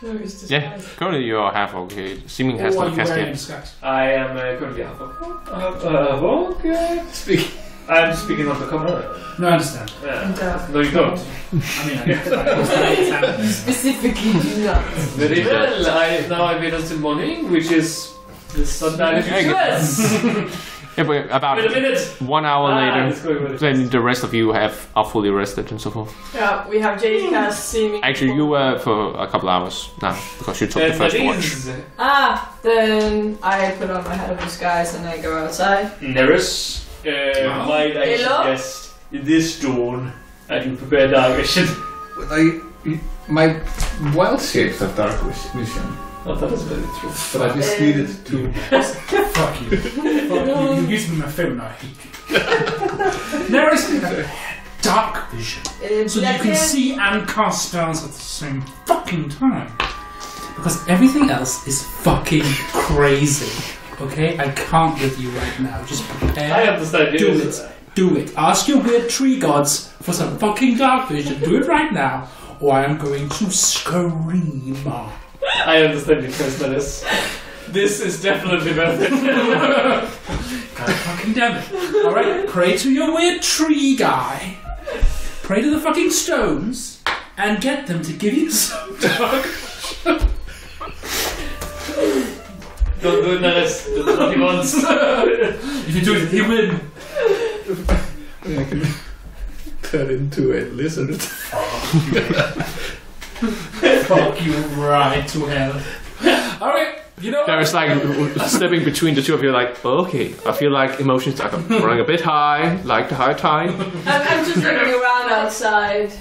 No, it's just Yeah, currently you're half okay. Seeming has Or are not cast a yet. disguise? I am uh, currently half of uh, uh, okay. Speak. I'm speaking of the common. No, I understand. Yeah. Duh. No, you don't. I mean, I, I understand. Specifically do not. Very well. I now I made us in morning, which is this Sunday. Yeah, Yeah, but about Wait a minute. one hour Ah, later, then the rest of you have are fully rested and so forth. Yeah, we have Jade cast seeming. Actually, you were for a couple hours now because you took the And first that watch. Ah, then I put on my hat of disguise and I go outside. Neris. Uh, might I Hello? suggest this dawn that you prepare dark vision? I my wild shapes have dark vis- vision, Oh, that is very true. but I just needed to. Fuck you. Fuck you. You used to be my phone, now I hate you. there is dark vision. Uh, So you can hair. see and cast spells at the same fucking time. Because everything else is fucking crazy. Okay? I can't with you right now. Just prepare. I understand. Do yes. it. Do it. Ask your weird tree gods for some fucking dark vision. Do it right now, or I am going to scream. I understand your choice, Neris. This is definitely worth it. God fucking damn it. Alright, pray to your weird tree guy. Pray to the fucking stones and get them to give you some dark. Don't do it, Neris. That's what he wants. If you do it, he win. I can turn into a lizard. Fuck you right to hell. Alright, you know? There's like stepping between the two of you, like, okay, I feel like emotions are running a bit high, like the high tide. I'm, I'm just looking around outside.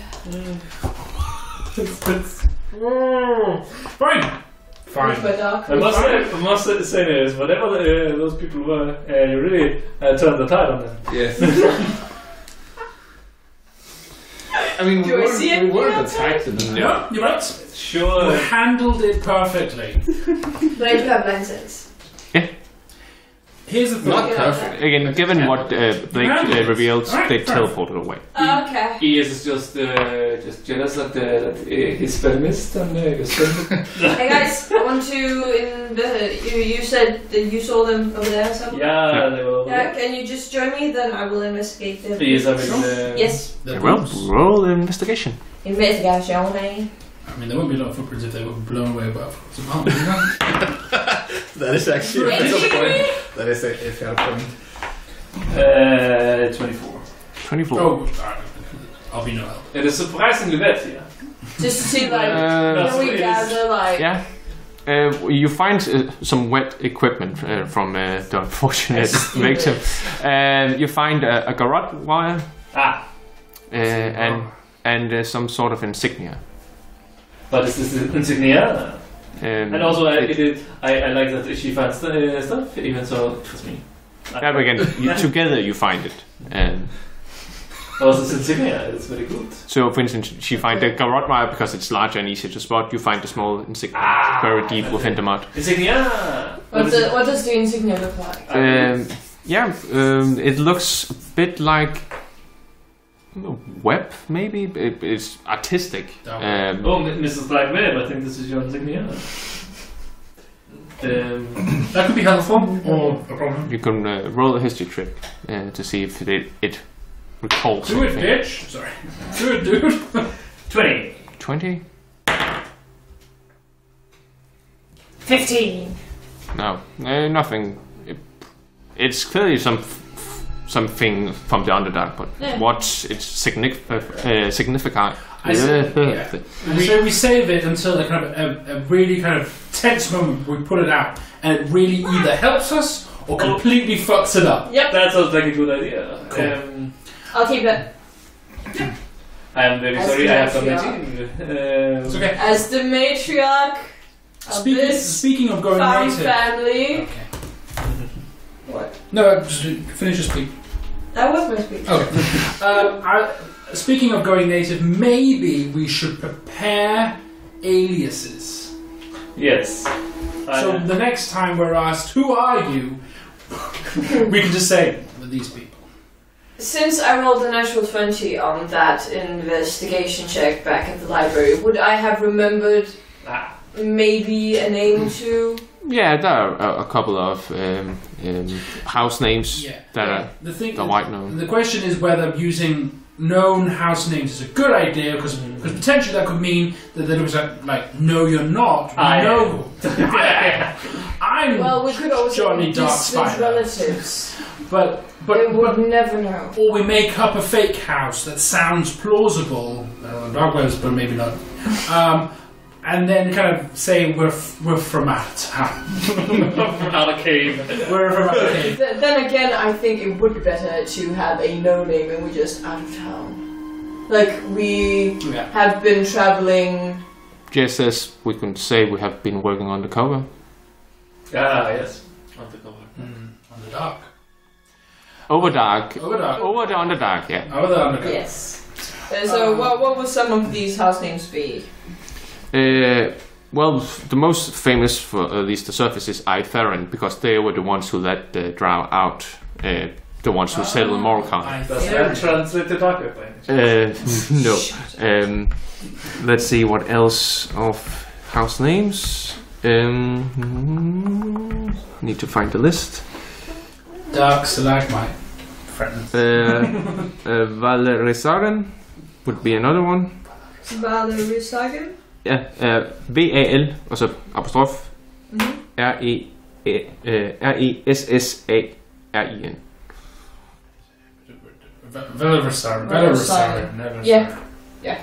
Fine. With my Fine. dark. I must say, I must say, say this, whatever uh, those people were, uh, you really uh, turned the tide on them. Yes. I mean, we Do I weren't, see we weren't outside? attacked in the night. Yeah, you're right. Sure. You handled it perfectly. But I do have blind sense. Here's the thing. Not perfect. Again, given what uh, Blake uh, revealed, they teleported away. Okay. He is just uh, just jealous that, uh, that uh, he's feminist and uh, he's Hey guys, I want to. In the, you, you said that you saw them over there somewhere. Yeah, they were. Yeah, can you just join me? Then I will investigate them. Yes, I will. Uh, Yes, The Well, boobs. roll investigation. investigation. I mean, there won't be a lot of footprints if they were blown away by footprints of Harmony, you? That is actually a Hey, fair point. Jimmy! That is a, a fair point. Uh, 24. 24. Oh, alright. I'll be no help. It is surprisingly wet here. Just to see like Uh, can we it is- gather like yeah. Uh, you find uh, some wet equipment uh, from uh, the unfortunate victim. Um, you find a, a garrote wire Ah, uh, and and uh, some sort of insignia. But this is the insignia. Um, And also, I, it is, I, I like that she finds uh, stuff, even so, trust me. yeah, but again, you, together you find it. Um, Also, this insignia is very good. so, for instance, she find the garrote wire because it's larger and easier to spot. You find the small insignia Ah, buried deep within the mud. Insignia! What, is the, what does the insignia look like? Um, yeah, um, it looks a bit like a web, maybe. It, it's artistic. Um, Oh, Mrs. Black Web, I think this is your insignia. Um, That could be helpful or a problem. You can uh, roll a history check uh, to see if it, it recalls Do it, something. bitch. Sorry. Do it, dude. 20. 20? 15. No, uh, nothing. It, it's clearly some f- something from the Underdark, but Yeah. what's its significant? Uh, significant? I see, yeah. And so we save it until the kind of a, a really kind of tense moment. We put it out, and it really either helps us or completely fucks it up. Yep, That sounds like a good idea. Cool. Um, I'll keep it. I'm very As sorry, I have some matriarch. magic. Um, It's okay. As the matriarch of Speaking, this speaking of going fine native. family. Okay. What? No, just finish your speech. That was my speech. Okay. um, I, speaking of going native, maybe we should prepare aliases. Yes. So I- the next time we're asked, "Who are you?" we can just say, "With these people." Since I rolled a natural 20 on that investigation check back at the library, would I have remembered ah, maybe a name too? Yeah, there are a, a couple of um, um, house names Yeah. that are The thing, the white known. the question is whether using known house names is a good idea because potentially that could mean that there was a like, "No, you're not." We I know. I'm Well, we could also Johnny be Dark Spider. relatives. but but, they but would never know. or we make up a fake house that sounds plausible. I don't know, dark webs, but maybe not. Um, and then kind of say we're f- we're from out of town. out of cave. We're from out of town. Th- then again, I think it would be better to have a no name and we're just out of town. Like, we Yeah. have been traveling. Just as we can say we have been working on the cover. Ah, yes. Undercover. Mm, on the dark. Over dark. Over dark. Over the Underdark, yeah. Over the undercover. Yes. Uh, so, what, what would some of these house names be? Uh, well, the most famous for at least the surface is Eidferen because they were the ones who let the drow out. Uh, the ones who settled in Morkan. I Does that translate to dark web by any chance? Uh, no. Um, let's see what else of house names. Um, need to find the list. Dark stalagmite. Friend. Uh, uh, Valerisaren would be another one. Valerie Sagan? Ja, uh, V-A-L, og så apostrof. R-E, uh, R-E-S-S-A-R-I-N. Velarisar. Velarisar. Velarisar. Never Yeah. Yeah.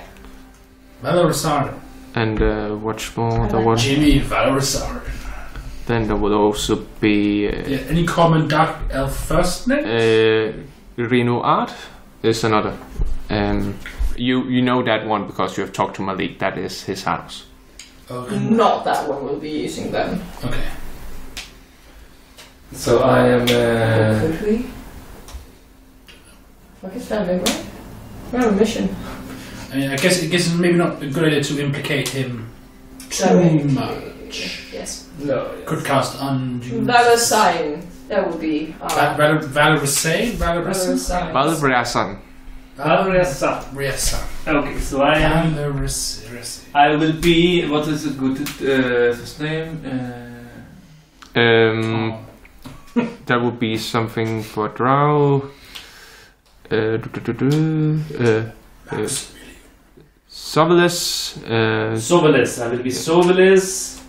Velarisar. And uh, what's more the one? Jimmy Velarisar. Then there would also be uh, Yeah, any common dark elf first name? uh, Reno Art is another. Um, you you know that one because you have talked to Maliq. That is his house. Okay. Not that one We'll be using them. okay. So I am. Uh, Could we? Fuck is that, right? We're on a mission. I mean, I guess I guess it's maybe not a good idea to implicate him too Directly. much. Yes. no. Could cast undue. Valor sign. That would be. Uh, Valor Valorisay? Valor Valorisay? sign. Valvriasan. Valoriasa. Riasa. Okay, so I am. I will be. What is a good uh, first name? Uh, Um, that would be something for Drow. Uh, do, do, do, do, uh, uh, Sovelis, uh, Sovelis. I will be Sovelis.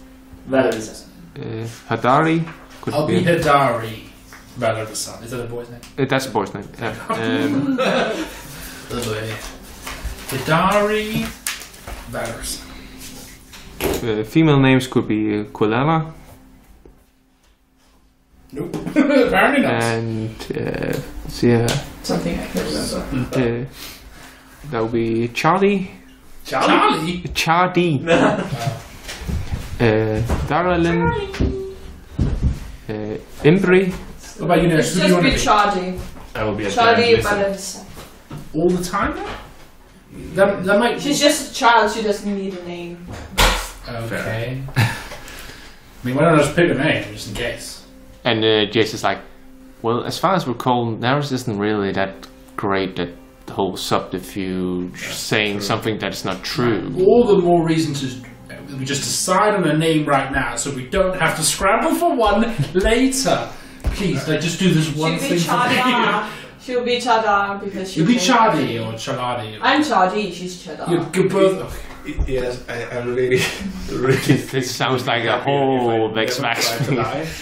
Valorisa. uh, Hadari. Could I'll be be. Hidari. Valorisan. Is that a boy's name? Uh, that's a boy's name. Yeah. Um, The boy. Hidari Valorisan. Uh, female names could be uh, Quilella Nope. Apparently not. and uh, see, uh, Something I can remember. uh, that would be Charlie, Charlie. Chardy, uh, Darlin, uh, Imbri, What about you, Nurse? Who do you Just be? Charlie. I will be a Charlie giant lizard. Balance. All the time now? That, that might. She's just a child, she doesn't need a name. Okay. I mean, why don't I just pick a name just in case? and uh, Jace is like, well, as far as we recall, Naris isn't really that great at the whole subterfuge, saying something that is not true. All the more reason to. We just decide on a name right now so we don't have to scramble for one later. Please, like, just do this one She'll thing for me. Chada. She'll be Chada because she'll You'll be Chadi or Chaladi. I'm Chadi, she's Chada. You're good both. Okay. Yes, I, I really, really. This sounds like a whole Vex Max.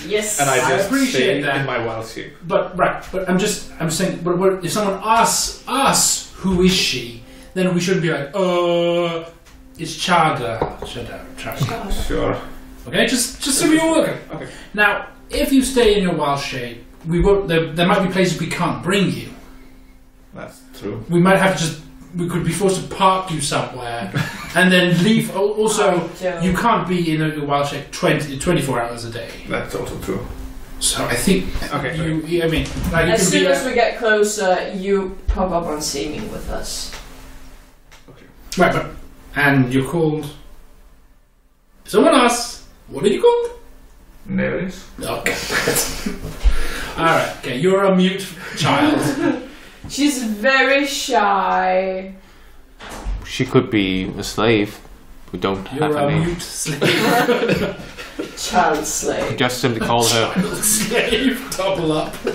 Yes. And I I just appreciate stay that. in my wild shape. But right, but I'm just I'm saying, but what, if someone asks us who is she, then we shouldn't be like, uh, it's Chada. Chada. Chada. Sure. Okay, just just so we all okay. Okay. Now, if you stay in your wild shape, we won't. There, there might be places we can't bring you. That's true. We might have to just. We could be forced to park you somewhere, and then leave. Al- Also, Joe. you can't be in a wild shape 20, 24 hours a day. That's also true. So I think. Okay, You. I mean, like you As can soon be. as we get closer, you pop up on seeming with us. Okay. Right, but and you're called. Someone asks, what are you called? Neris? Okay. All right. Okay, you're a mute child. She's very shy. She could be a slave. We don't have You're a a name. mute slave. Child slave. Just simply call her. Child slave. Double up.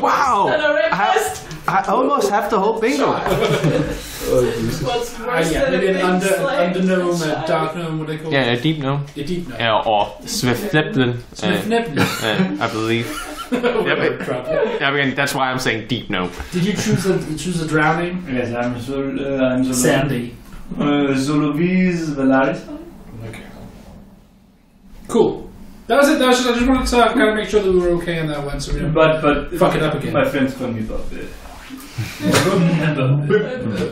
Wow! And a rapist? I almost have the whole bingo. What's Ah, worse yeah, than a maybe an big under slave? under gnome, a Child. dark gnome, what they call Yeah, it? a deep gnome. A deep gnome. Yeah, or Svifliplen, Sniff uh, nip. uh, I believe. We're in but- trouble. Yeah, again, that's why I'm saying deep gnome. Did you choose a choose a drowning? Yes, I'm Zul, uh, I'm Zul, Sandy. Uh, Zuluviz Valaris. Okay. Cool. That was it. That was just, I just wanted to kind of make sure that we were okay on that one, so we don't But but fuck it up again. my friends call me Bob.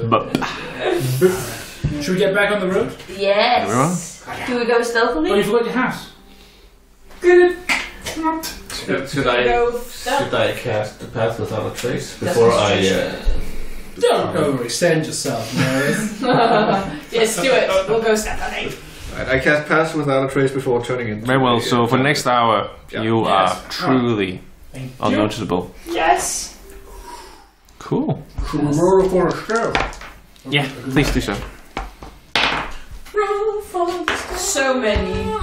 But Should we get back on the road? Yes. Do we go stealthily? Oh, you forgot your house. Good. Should, should I Go should. I cast the path without a trace before I? she Uh, Don't overextend yourself, Mary. yes, do it. We'll go stealthily. I cast pass without a trace before turning into. very well. a, So uh, for the next hour, Yeah. you Yes. are truly Thank you. unnoticeable. Yes. Cool. Should we roll for a show? Yeah, please do so. So many.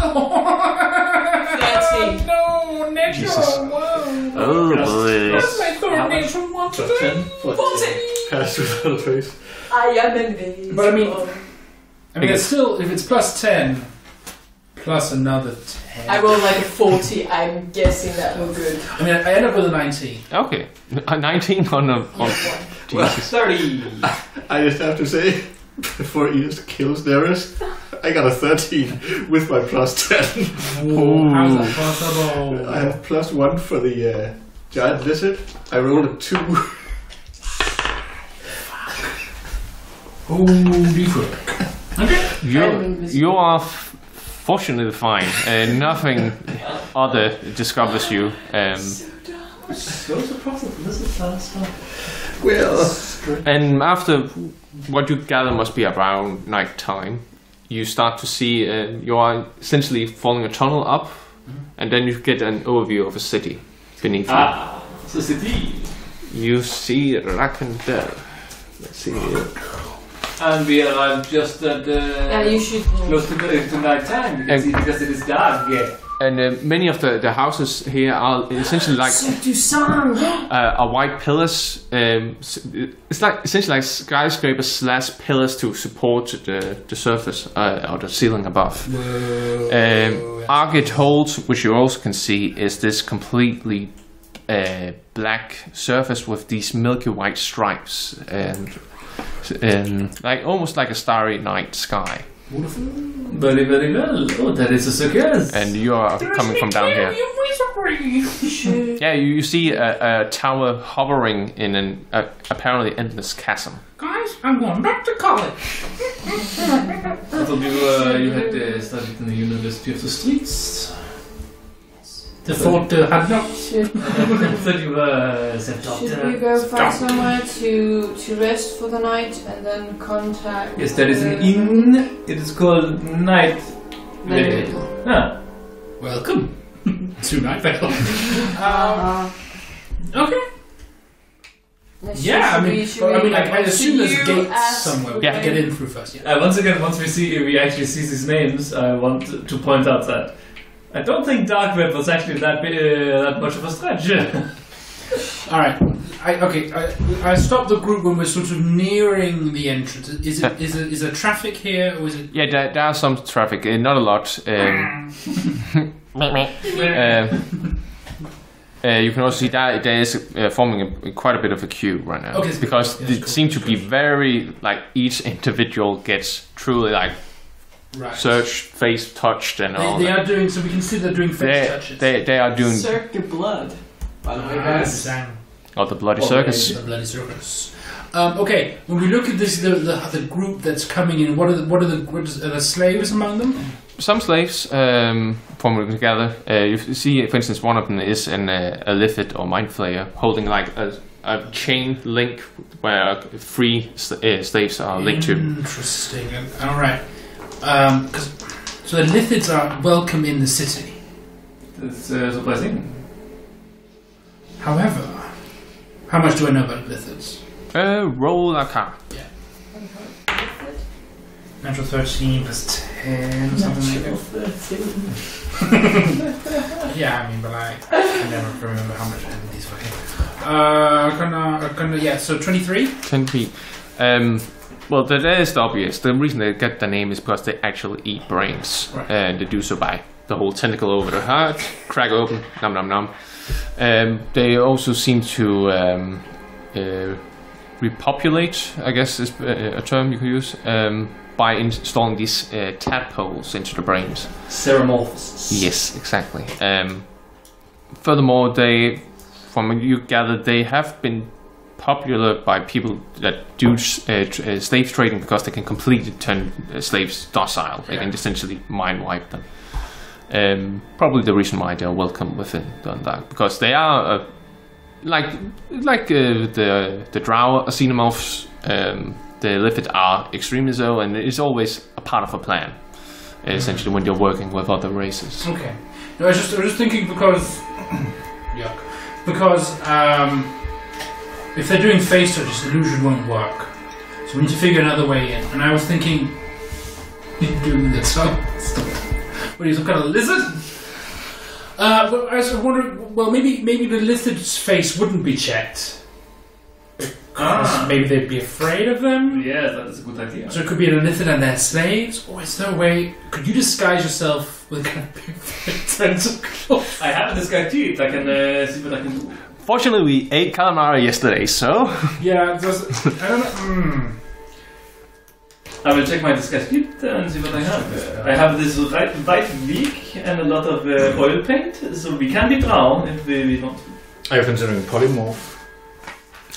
Thirty. no, natural Jesus. one. Oh boy. That's my third natural one So today. 10 for pass without a trace. I am invisible. But I mean- I mean, it's still, if it's plus 10, plus another 10. I rolled like a 40. I'm guessing that will good. I mean, I end up with a 19. Okay, a 19 on a on. Jesus. 30. I just have to say, before he just kills Neris, I got a 13 with my plus 10. Whoa, how's that possible? I have plus 1 for the uh, giant lizard. I rolled a 2. Holy fuck. Okay. You you are f- fortunately fine. Uh, nothing other discovers you. Um, So surprised this is last time. well, and after what you gather must be around night time, you start to see uh, you are essentially following a tunnel up, and then you get an overview of a city beneath Ah, the city. you. You see Raukendell. Let's see. here. And we arrived just at the. Yeah, you should. Close to, the, to night time. You And- because it is dark. Yeah. And uh, many of the, the houses here are essentially like do uh, are white pillars. Um, it's like essentially like skyscrapers slash pillars to support the, the surface uh, or the ceiling above. Um, Argid Hold, which you also can see, is this completely uh, black surface with these milky white stripes and, and like almost like a starry night sky. Very, very well. Oh, that is a circus. And you are coming from down here. Yeah, you, you see a, a tower hovering in an uh, apparently endless chasm. Guys, I'm going back to college. I thought you, uh, you had uh, studied in the University of the Streets. The thought uh, had not. Should, I you were a should we self-doctor. go find somewhere to to rest for the night and then contact? Yes, there is an uh, inn. It is called Night Night Vale. Ah, Welcome to Night Vale. um, Uh, okay. should- Yeah, I should mean, we- should I we mean, like, I assume to there's you, gates ask somewhere. We Yeah. can get in through first. Yeah. Uh, once again, once we see, we actually see these names, I want to point out that I don't think dark web was actually that bi- uh, that much of a stretch. All right. I, okay. I, I stopped the group when we're sort of nearing the entrance. Is it is it is there traffic here or is it? Yeah, there, there are some traffic, uh, not a lot. Um, uh, uh, you can also see that there is uh, forming a, quite a bit of a queue right now Okay, because yeah, they cool. seem to be very like each individual gets truly like Right. searched, face touched, and all They, they that. are doing so. We can see they're doing face They, touches. they, they are doing Cirque du Blood. By the way, guys. Sang. all the bloody Oh, circus. The bloody circus. Um, okay, when we look at this, the, the the group that's coming in, what are the, what are the what is, are there slaves among them? Some slaves um, forming together. Uh, you see, for instance, one of them is an uh, a Lithid or mind flayer holding like a, a chain link where three sl- uh, slaves are linked to. Interesting. And- All right. Um, 'cause- so the Lithids are welcome in the city. That's uh, surprising. However, how much do I know about Lithids? Uh, roll a car. Yeah. Natural 13 plus 10 or something like that. Yeah, I mean, but I, I never remember how much I had in these fucking. Uh, gonna, gonna, yeah, so 23? 10 feet. Um, well, that is the obvious. The reason they get the name is because they actually eat brains. Right. And they do so by the whole tentacle over the heart, crack open, nom nom nom. Um, they also seem to um, uh, repopulate, I guess is uh, a term you could use, um, by installing these uh, tadpoles into the brains. Ceremorphosis. Yes, exactly. Um, furthermore, they, from you gather, they have been popular by people that do uh, tr- uh, slave trading because they can completely turn uh, slaves docile. They can essentially mind wipe them. Um, probably the reason why they are welcome within Dundalk because they are uh, like like uh, the the Drow Xenomorphs. Um, the Lithid are extremely so, and it's always a part of a plan. Essentially, when you're working with other races. Okay. No, I was just, I was just thinking because. yuck. Because, um. If they're doing face touches, illusion won't work. So we need to figure another way in. And I was thinking. doing that stuff. What are you, some kind of lizard? Uh, but I was wondering, well, maybe maybe the lizard's face wouldn't be checked. Because maybe they'd be afraid of them. Yeah, that is a good idea. So it could be an Illithid and their slaves, or is there a way? Could you disguise yourself with a kind of big? I have this guy teeth. I can uh, see what I can do. Fortunately, we ate calamari yesterday, so Yeah, there's, I don't know. Mm. I will check my disguise and see what I have. I have this right, white wig and a lot of uh, oil paint, so we can be brown if we, we want. Are you considering polymorph?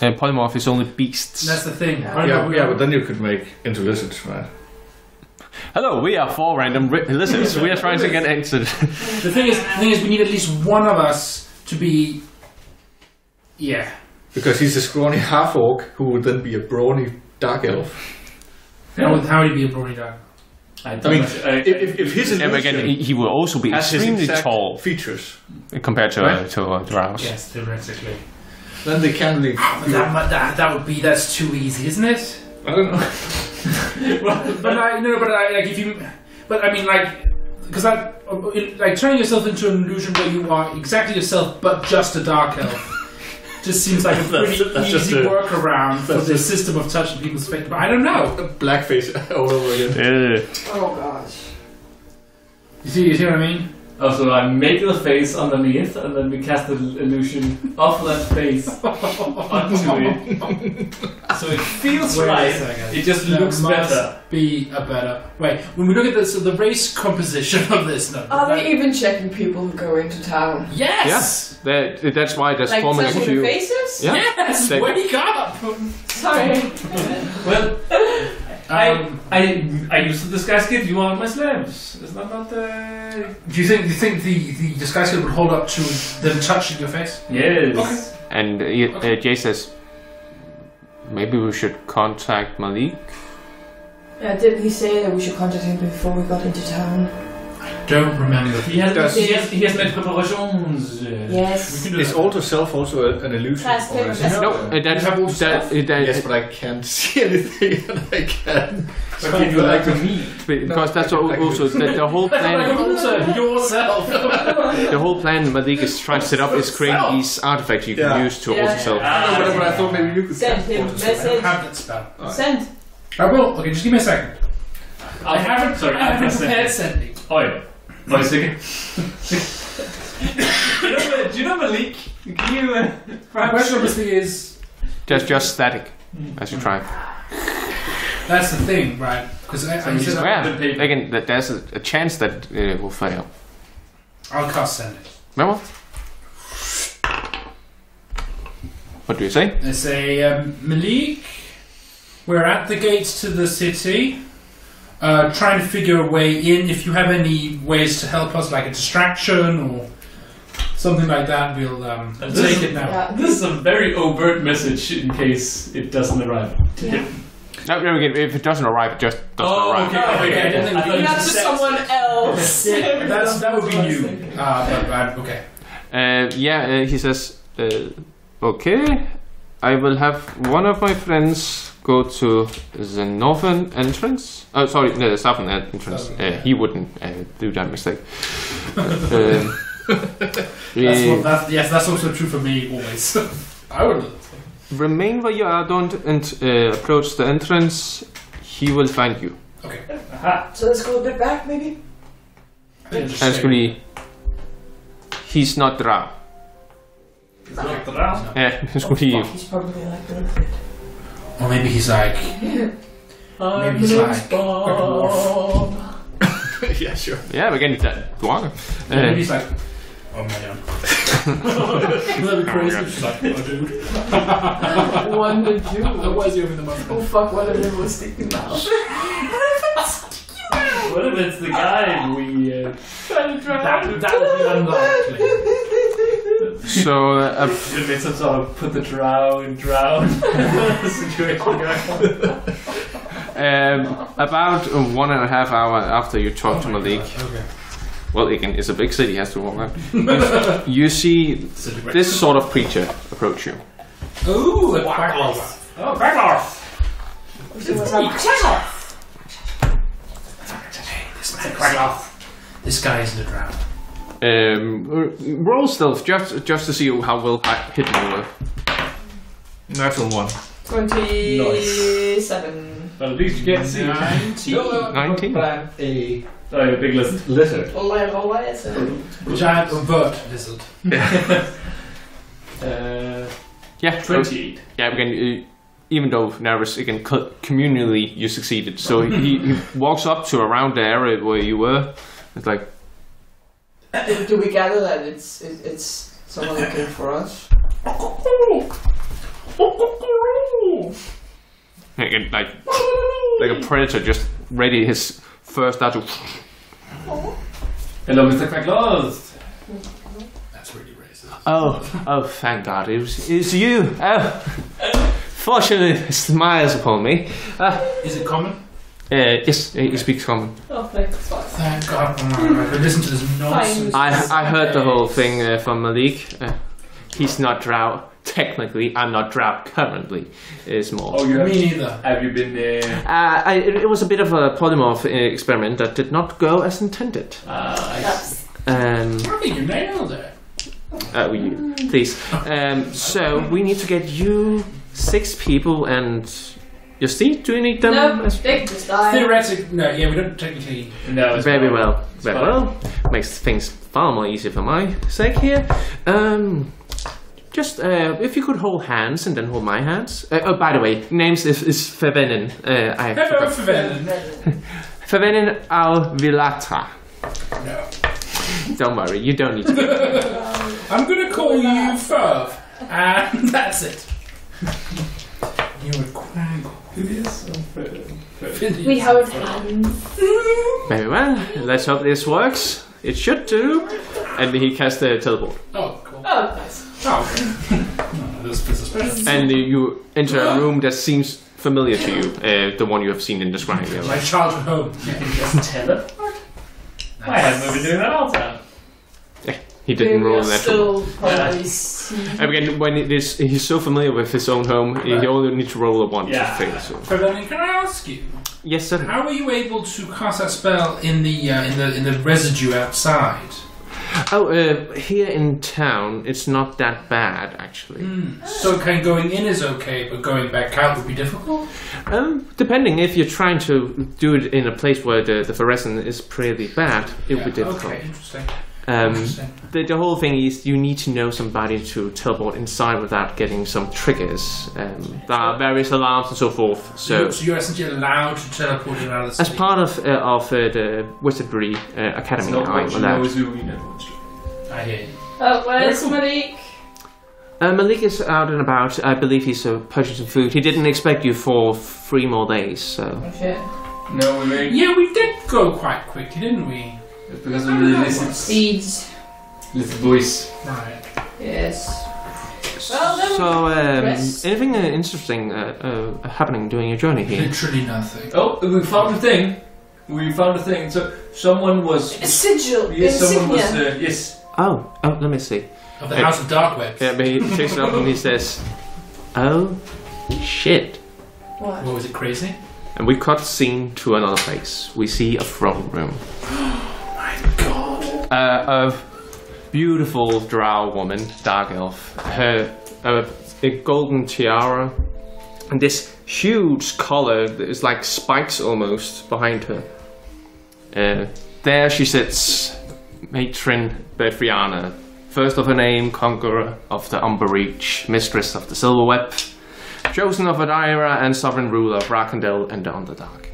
and polymorph is only beasts. That's the thing. Yeah. Yeah, yeah, but then you could make into lizards, right? Hello, we are four random ri- lizards. we are trying to get into. the thing is, the thing is, we need at least one of us to be. Yeah. Because he's a scrawny half orc who would then be a brawny dark elf. How would how would he be a brawny dog? I, I don't mean, know, I, if, if, if his and again, he, he will also be extremely exact tall features, compared to uh, Right. to uh, Drows. Yes, theoretically. then they can really. But that, mu- that that would be that's too easy, isn't it? I don't know. But I no, but I like if you, but I mean like, because that like turning yourself into an illusion where you are exactly yourself but just a dark elf. Just seems like a pretty that's just easy a- workaround for the system of touching people's face. But I don't know. Blackface all over again. Yeah. Oh gosh. You see, you see what I mean? Oh, so I make the face underneath, and then we cast the illusion of that face onto it. So it feels Wait right. second. It just There looks must better. Be a better. Wait, when we look at the so the race composition of this number. Are they even checking people who go into town? Yes. That, that's why there's Like forming a touching queue. the faces? Yeah. Yes. They- Wake up. Sorry. Well, I, I I used the disguise kit. You are my slaves. Is that not the? do you think do you think the the disguise kit would hold up to them touching your face? Yes. And uh, uh, Jay says, maybe we should contact Maliq. Yeah, didn't he say that we should contact him before we got into town? Don't remember. He has, Does- he has, he has made preparations. uh, Yes. We can do Is that. alter self also a- an illusion? Fast or is it- No, uh, that's, You have all that, stuff? uh, that, Yes, but I can't see anything, and I can. What did you like to me? because that's No, I al- can- also the, the whole plan. yourself. The whole plan Maliq is trying to set up is creating these artifacts you can Yeah. use to Yeah. alter self. No, but, but I thought maybe you could Send him alter self. message. have that spell. Send. I will. Okay, just give me a second. I haven't. Sorry, I haven't haven't prepared sending. Oh yeah. Wait a second. do, you know, do you know Maliq? Can you? Uh, My perhaps- question obviously is Just just static as you try. that's the thing, right? Because I, I you said Yeah, again, that there's a, a chance that it will fail. I'll cast sending. Remember? What do you say? They say, um, Maliq, we're at the gates to the city. Uh, trying to figure a way in. If you have any ways to help us, like a distraction or something like that, we'll um, take this- it now. Yeah. This is a very overt message in case it doesn't arrive. Yeah. No, no, again, if it doesn't arrive, it just doesn't Oh, arrive. okay. Oh, okay, I didn't think I thought we- you Not to said- someone else. That's, that would be you. Uh, but, uh, okay. Uh, yeah, uh, he says, uh, okay, I will have one of my friends go to the northern entrance. Oh, sorry, no, the southern entrance. Southern, Uh, yeah. he wouldn't uh, do that mistake. um, That's what, that's, yes, that's also true for me always. I would. remain where you are, don't and, uh, approach the entrance. He will find you. Okay. Aha. So let's go a bit back, maybe? Actually, he's not Drow. It's not the round. Yeah, actually, He's probably like a little bit. Or maybe he's like. Maybe he's like. Bob. yeah, sure. yeah, again, it's that dwarf. Maybe Uh, he's like. Oh my god. That'd be crazy. She's like, oh dude. Wonder Jew. Why is he over the mouth? Oh fuck, what a little sticky mouth. What if it's the guy we? Uh, Trying to drown. That, that would be unlikely. So, uh, should make some sort of put the drown in drown situation going on. Um, about one and a half hour after you talk to Maliq, Okay. well, again, it's a big city, he has to walk out. you see this sort of creature approach you. Ooh, a quaggoth. Oh, Baglarth! This guy isn't a drow. Um, roll stealth just just to see how well hi- hidden you were. Natural one. 27. But at least you can't see. Nineteen. But I'm a Oh, yeah, big list. lizard. Olaj, olaj, så. Giant overt lizard. Uh, Yeah, 28. Yeah, again, uh, even though nervous, again, co- communally you succeeded. So he, he walks up to around the area where you were. It's like, Do, do we gather that it's it, it's someone looking for us? again, like, like a predator just ready his first dart. Hello, Mr. Quaggoth. That's really racist. Oh, oh, thank God, it was, it's you. Oh, fortunately, it smiles upon me. Uh, Is it common? Uh, yes, he speaks common. Oh, thanks. Fuck. Thank God. My God. Listen to this nonsense. I, I heard the whole thing uh, from Maliq. Uh, he's not drow. Technically, I'm not drow currently. Is more. Oh, you have, Me neither. have you been there? Uh, I, it, it was a bit of a polymorph uh, experiment that did not go as intended. uh, Um, I think you nailed it. uh, you, please. Um, so we need to get you six people and your Steve. Do you need them? no, as- they just die. Theoretic. No, yeah, we don't technically. No, it's Very fine. well. It's Very fine. well. Makes things far more easy for my sake here. Um, just uh, if you could hold hands and then hold my hands. Uh, oh, by the way, names is, is Thevenin. Uh, I Hello, forgot. Thevenin. Thevenin Alvilatra. No. Don't worry, you don't need to. I'm gonna call you Ferv, and that's it. You would quaggle. Phineas. We hold hands. Very well. Let's hope this works. It should do. And he casts the teleport. Oh, cool. Oh, nice. Oh, okay. no, this, this is special. And you enter a room that seems familiar to you, uh, the one you have seen in the scrying My childhood home. You can Just teleport? I haven't been doing that all the time. He didn't roll that. still probably see. Again, when it is, he's so familiar with his own home, he only needs to roll a one Yeah. to fail. So. Thevenin, can I ask you, Yes, sir. how were you able to cast that spell in the uh, in the in the residue outside? Oh, uh, here in town, it's not that bad, actually. So, kind of going in is okay, but going back out would be difficult. Um, depending if you're trying to do it in a place where the, the fluorescent is pretty bad, it would be difficult. Okay, interesting. Um, the, the whole thing is you need to know somebody to teleport inside without getting some triggers. Um, there are various alarms and so forth. So, So, so you're essentially allowed to teleport in and out of the as part of uh, of uh, the Wizardry uh, Academy, Not I'm what you allowed. know is know. I hear you. Oh, where's Maliq? Uh, Maliq is out and about. I believe he's uh, purchasing food. He didn't expect you for three more days, so. Oh, shit. No, we were. Yeah, we did go quite quickly, didn't we? It's because of the little, Seeds. little boys. Right. Yes. Well, so, um, rest. anything uh, interesting uh, uh, happening during your journey here? Literally nothing. Oh, we found a thing. We found a thing. So someone was. A sigil. Yes, someone was. insignia. Uh, yes. Oh, oh, let me see. Of the Hey. House of Dark Webs. Yeah, but he takes it up and he says, "Oh, shit!" What? What was it crazy? And we cut scene to another place. We see a throne room. Uh, a beautiful drow woman, dark elf. Her uh, a golden tiara, and this huge collar that is like spikes almost behind her. Uh, there she sits, matron Brethyanna, first of her name, conqueror of the Umbra Reach, mistress of the Silver Web, chosen of Adira and sovereign ruler of Raukendell and the Underdark.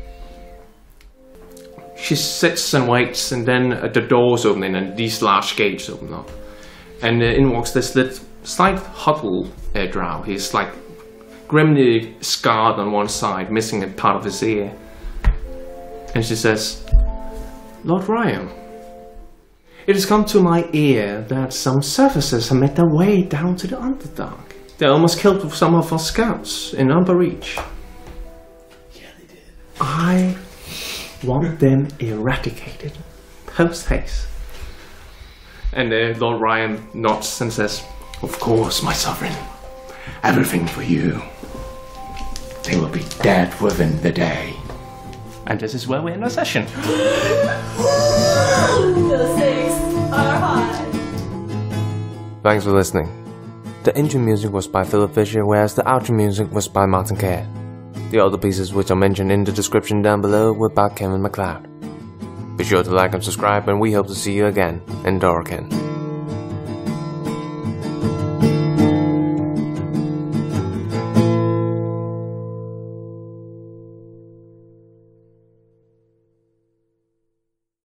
She sits and waits, and then uh, the doors open and these large gates open up. And uh, in walks this lit, slight huddle uh, drow. He's like grimly scarred on one side, missing a part of his ear. And she says, Lord Ryan, it has come to my ear that some surfaces have made their way down to the Underdark. They almost killed some of our scouts in Umbra Reach. Yeah, they did. I want them eradicated. Post haste. And uh, Lord Ryan nods and says, Of course, my sovereign. Everything for you. They will be dead within the day. And this is where we end our session. The stakes are high. Thanks for listening. The intro music was by Philip Fischer, whereas the outro music was by Martin Kær. The other pieces which are mentioned in the description down below were by Kevin MacLeod. Be sure to like and subscribe, and we hope to see you again in Doraken.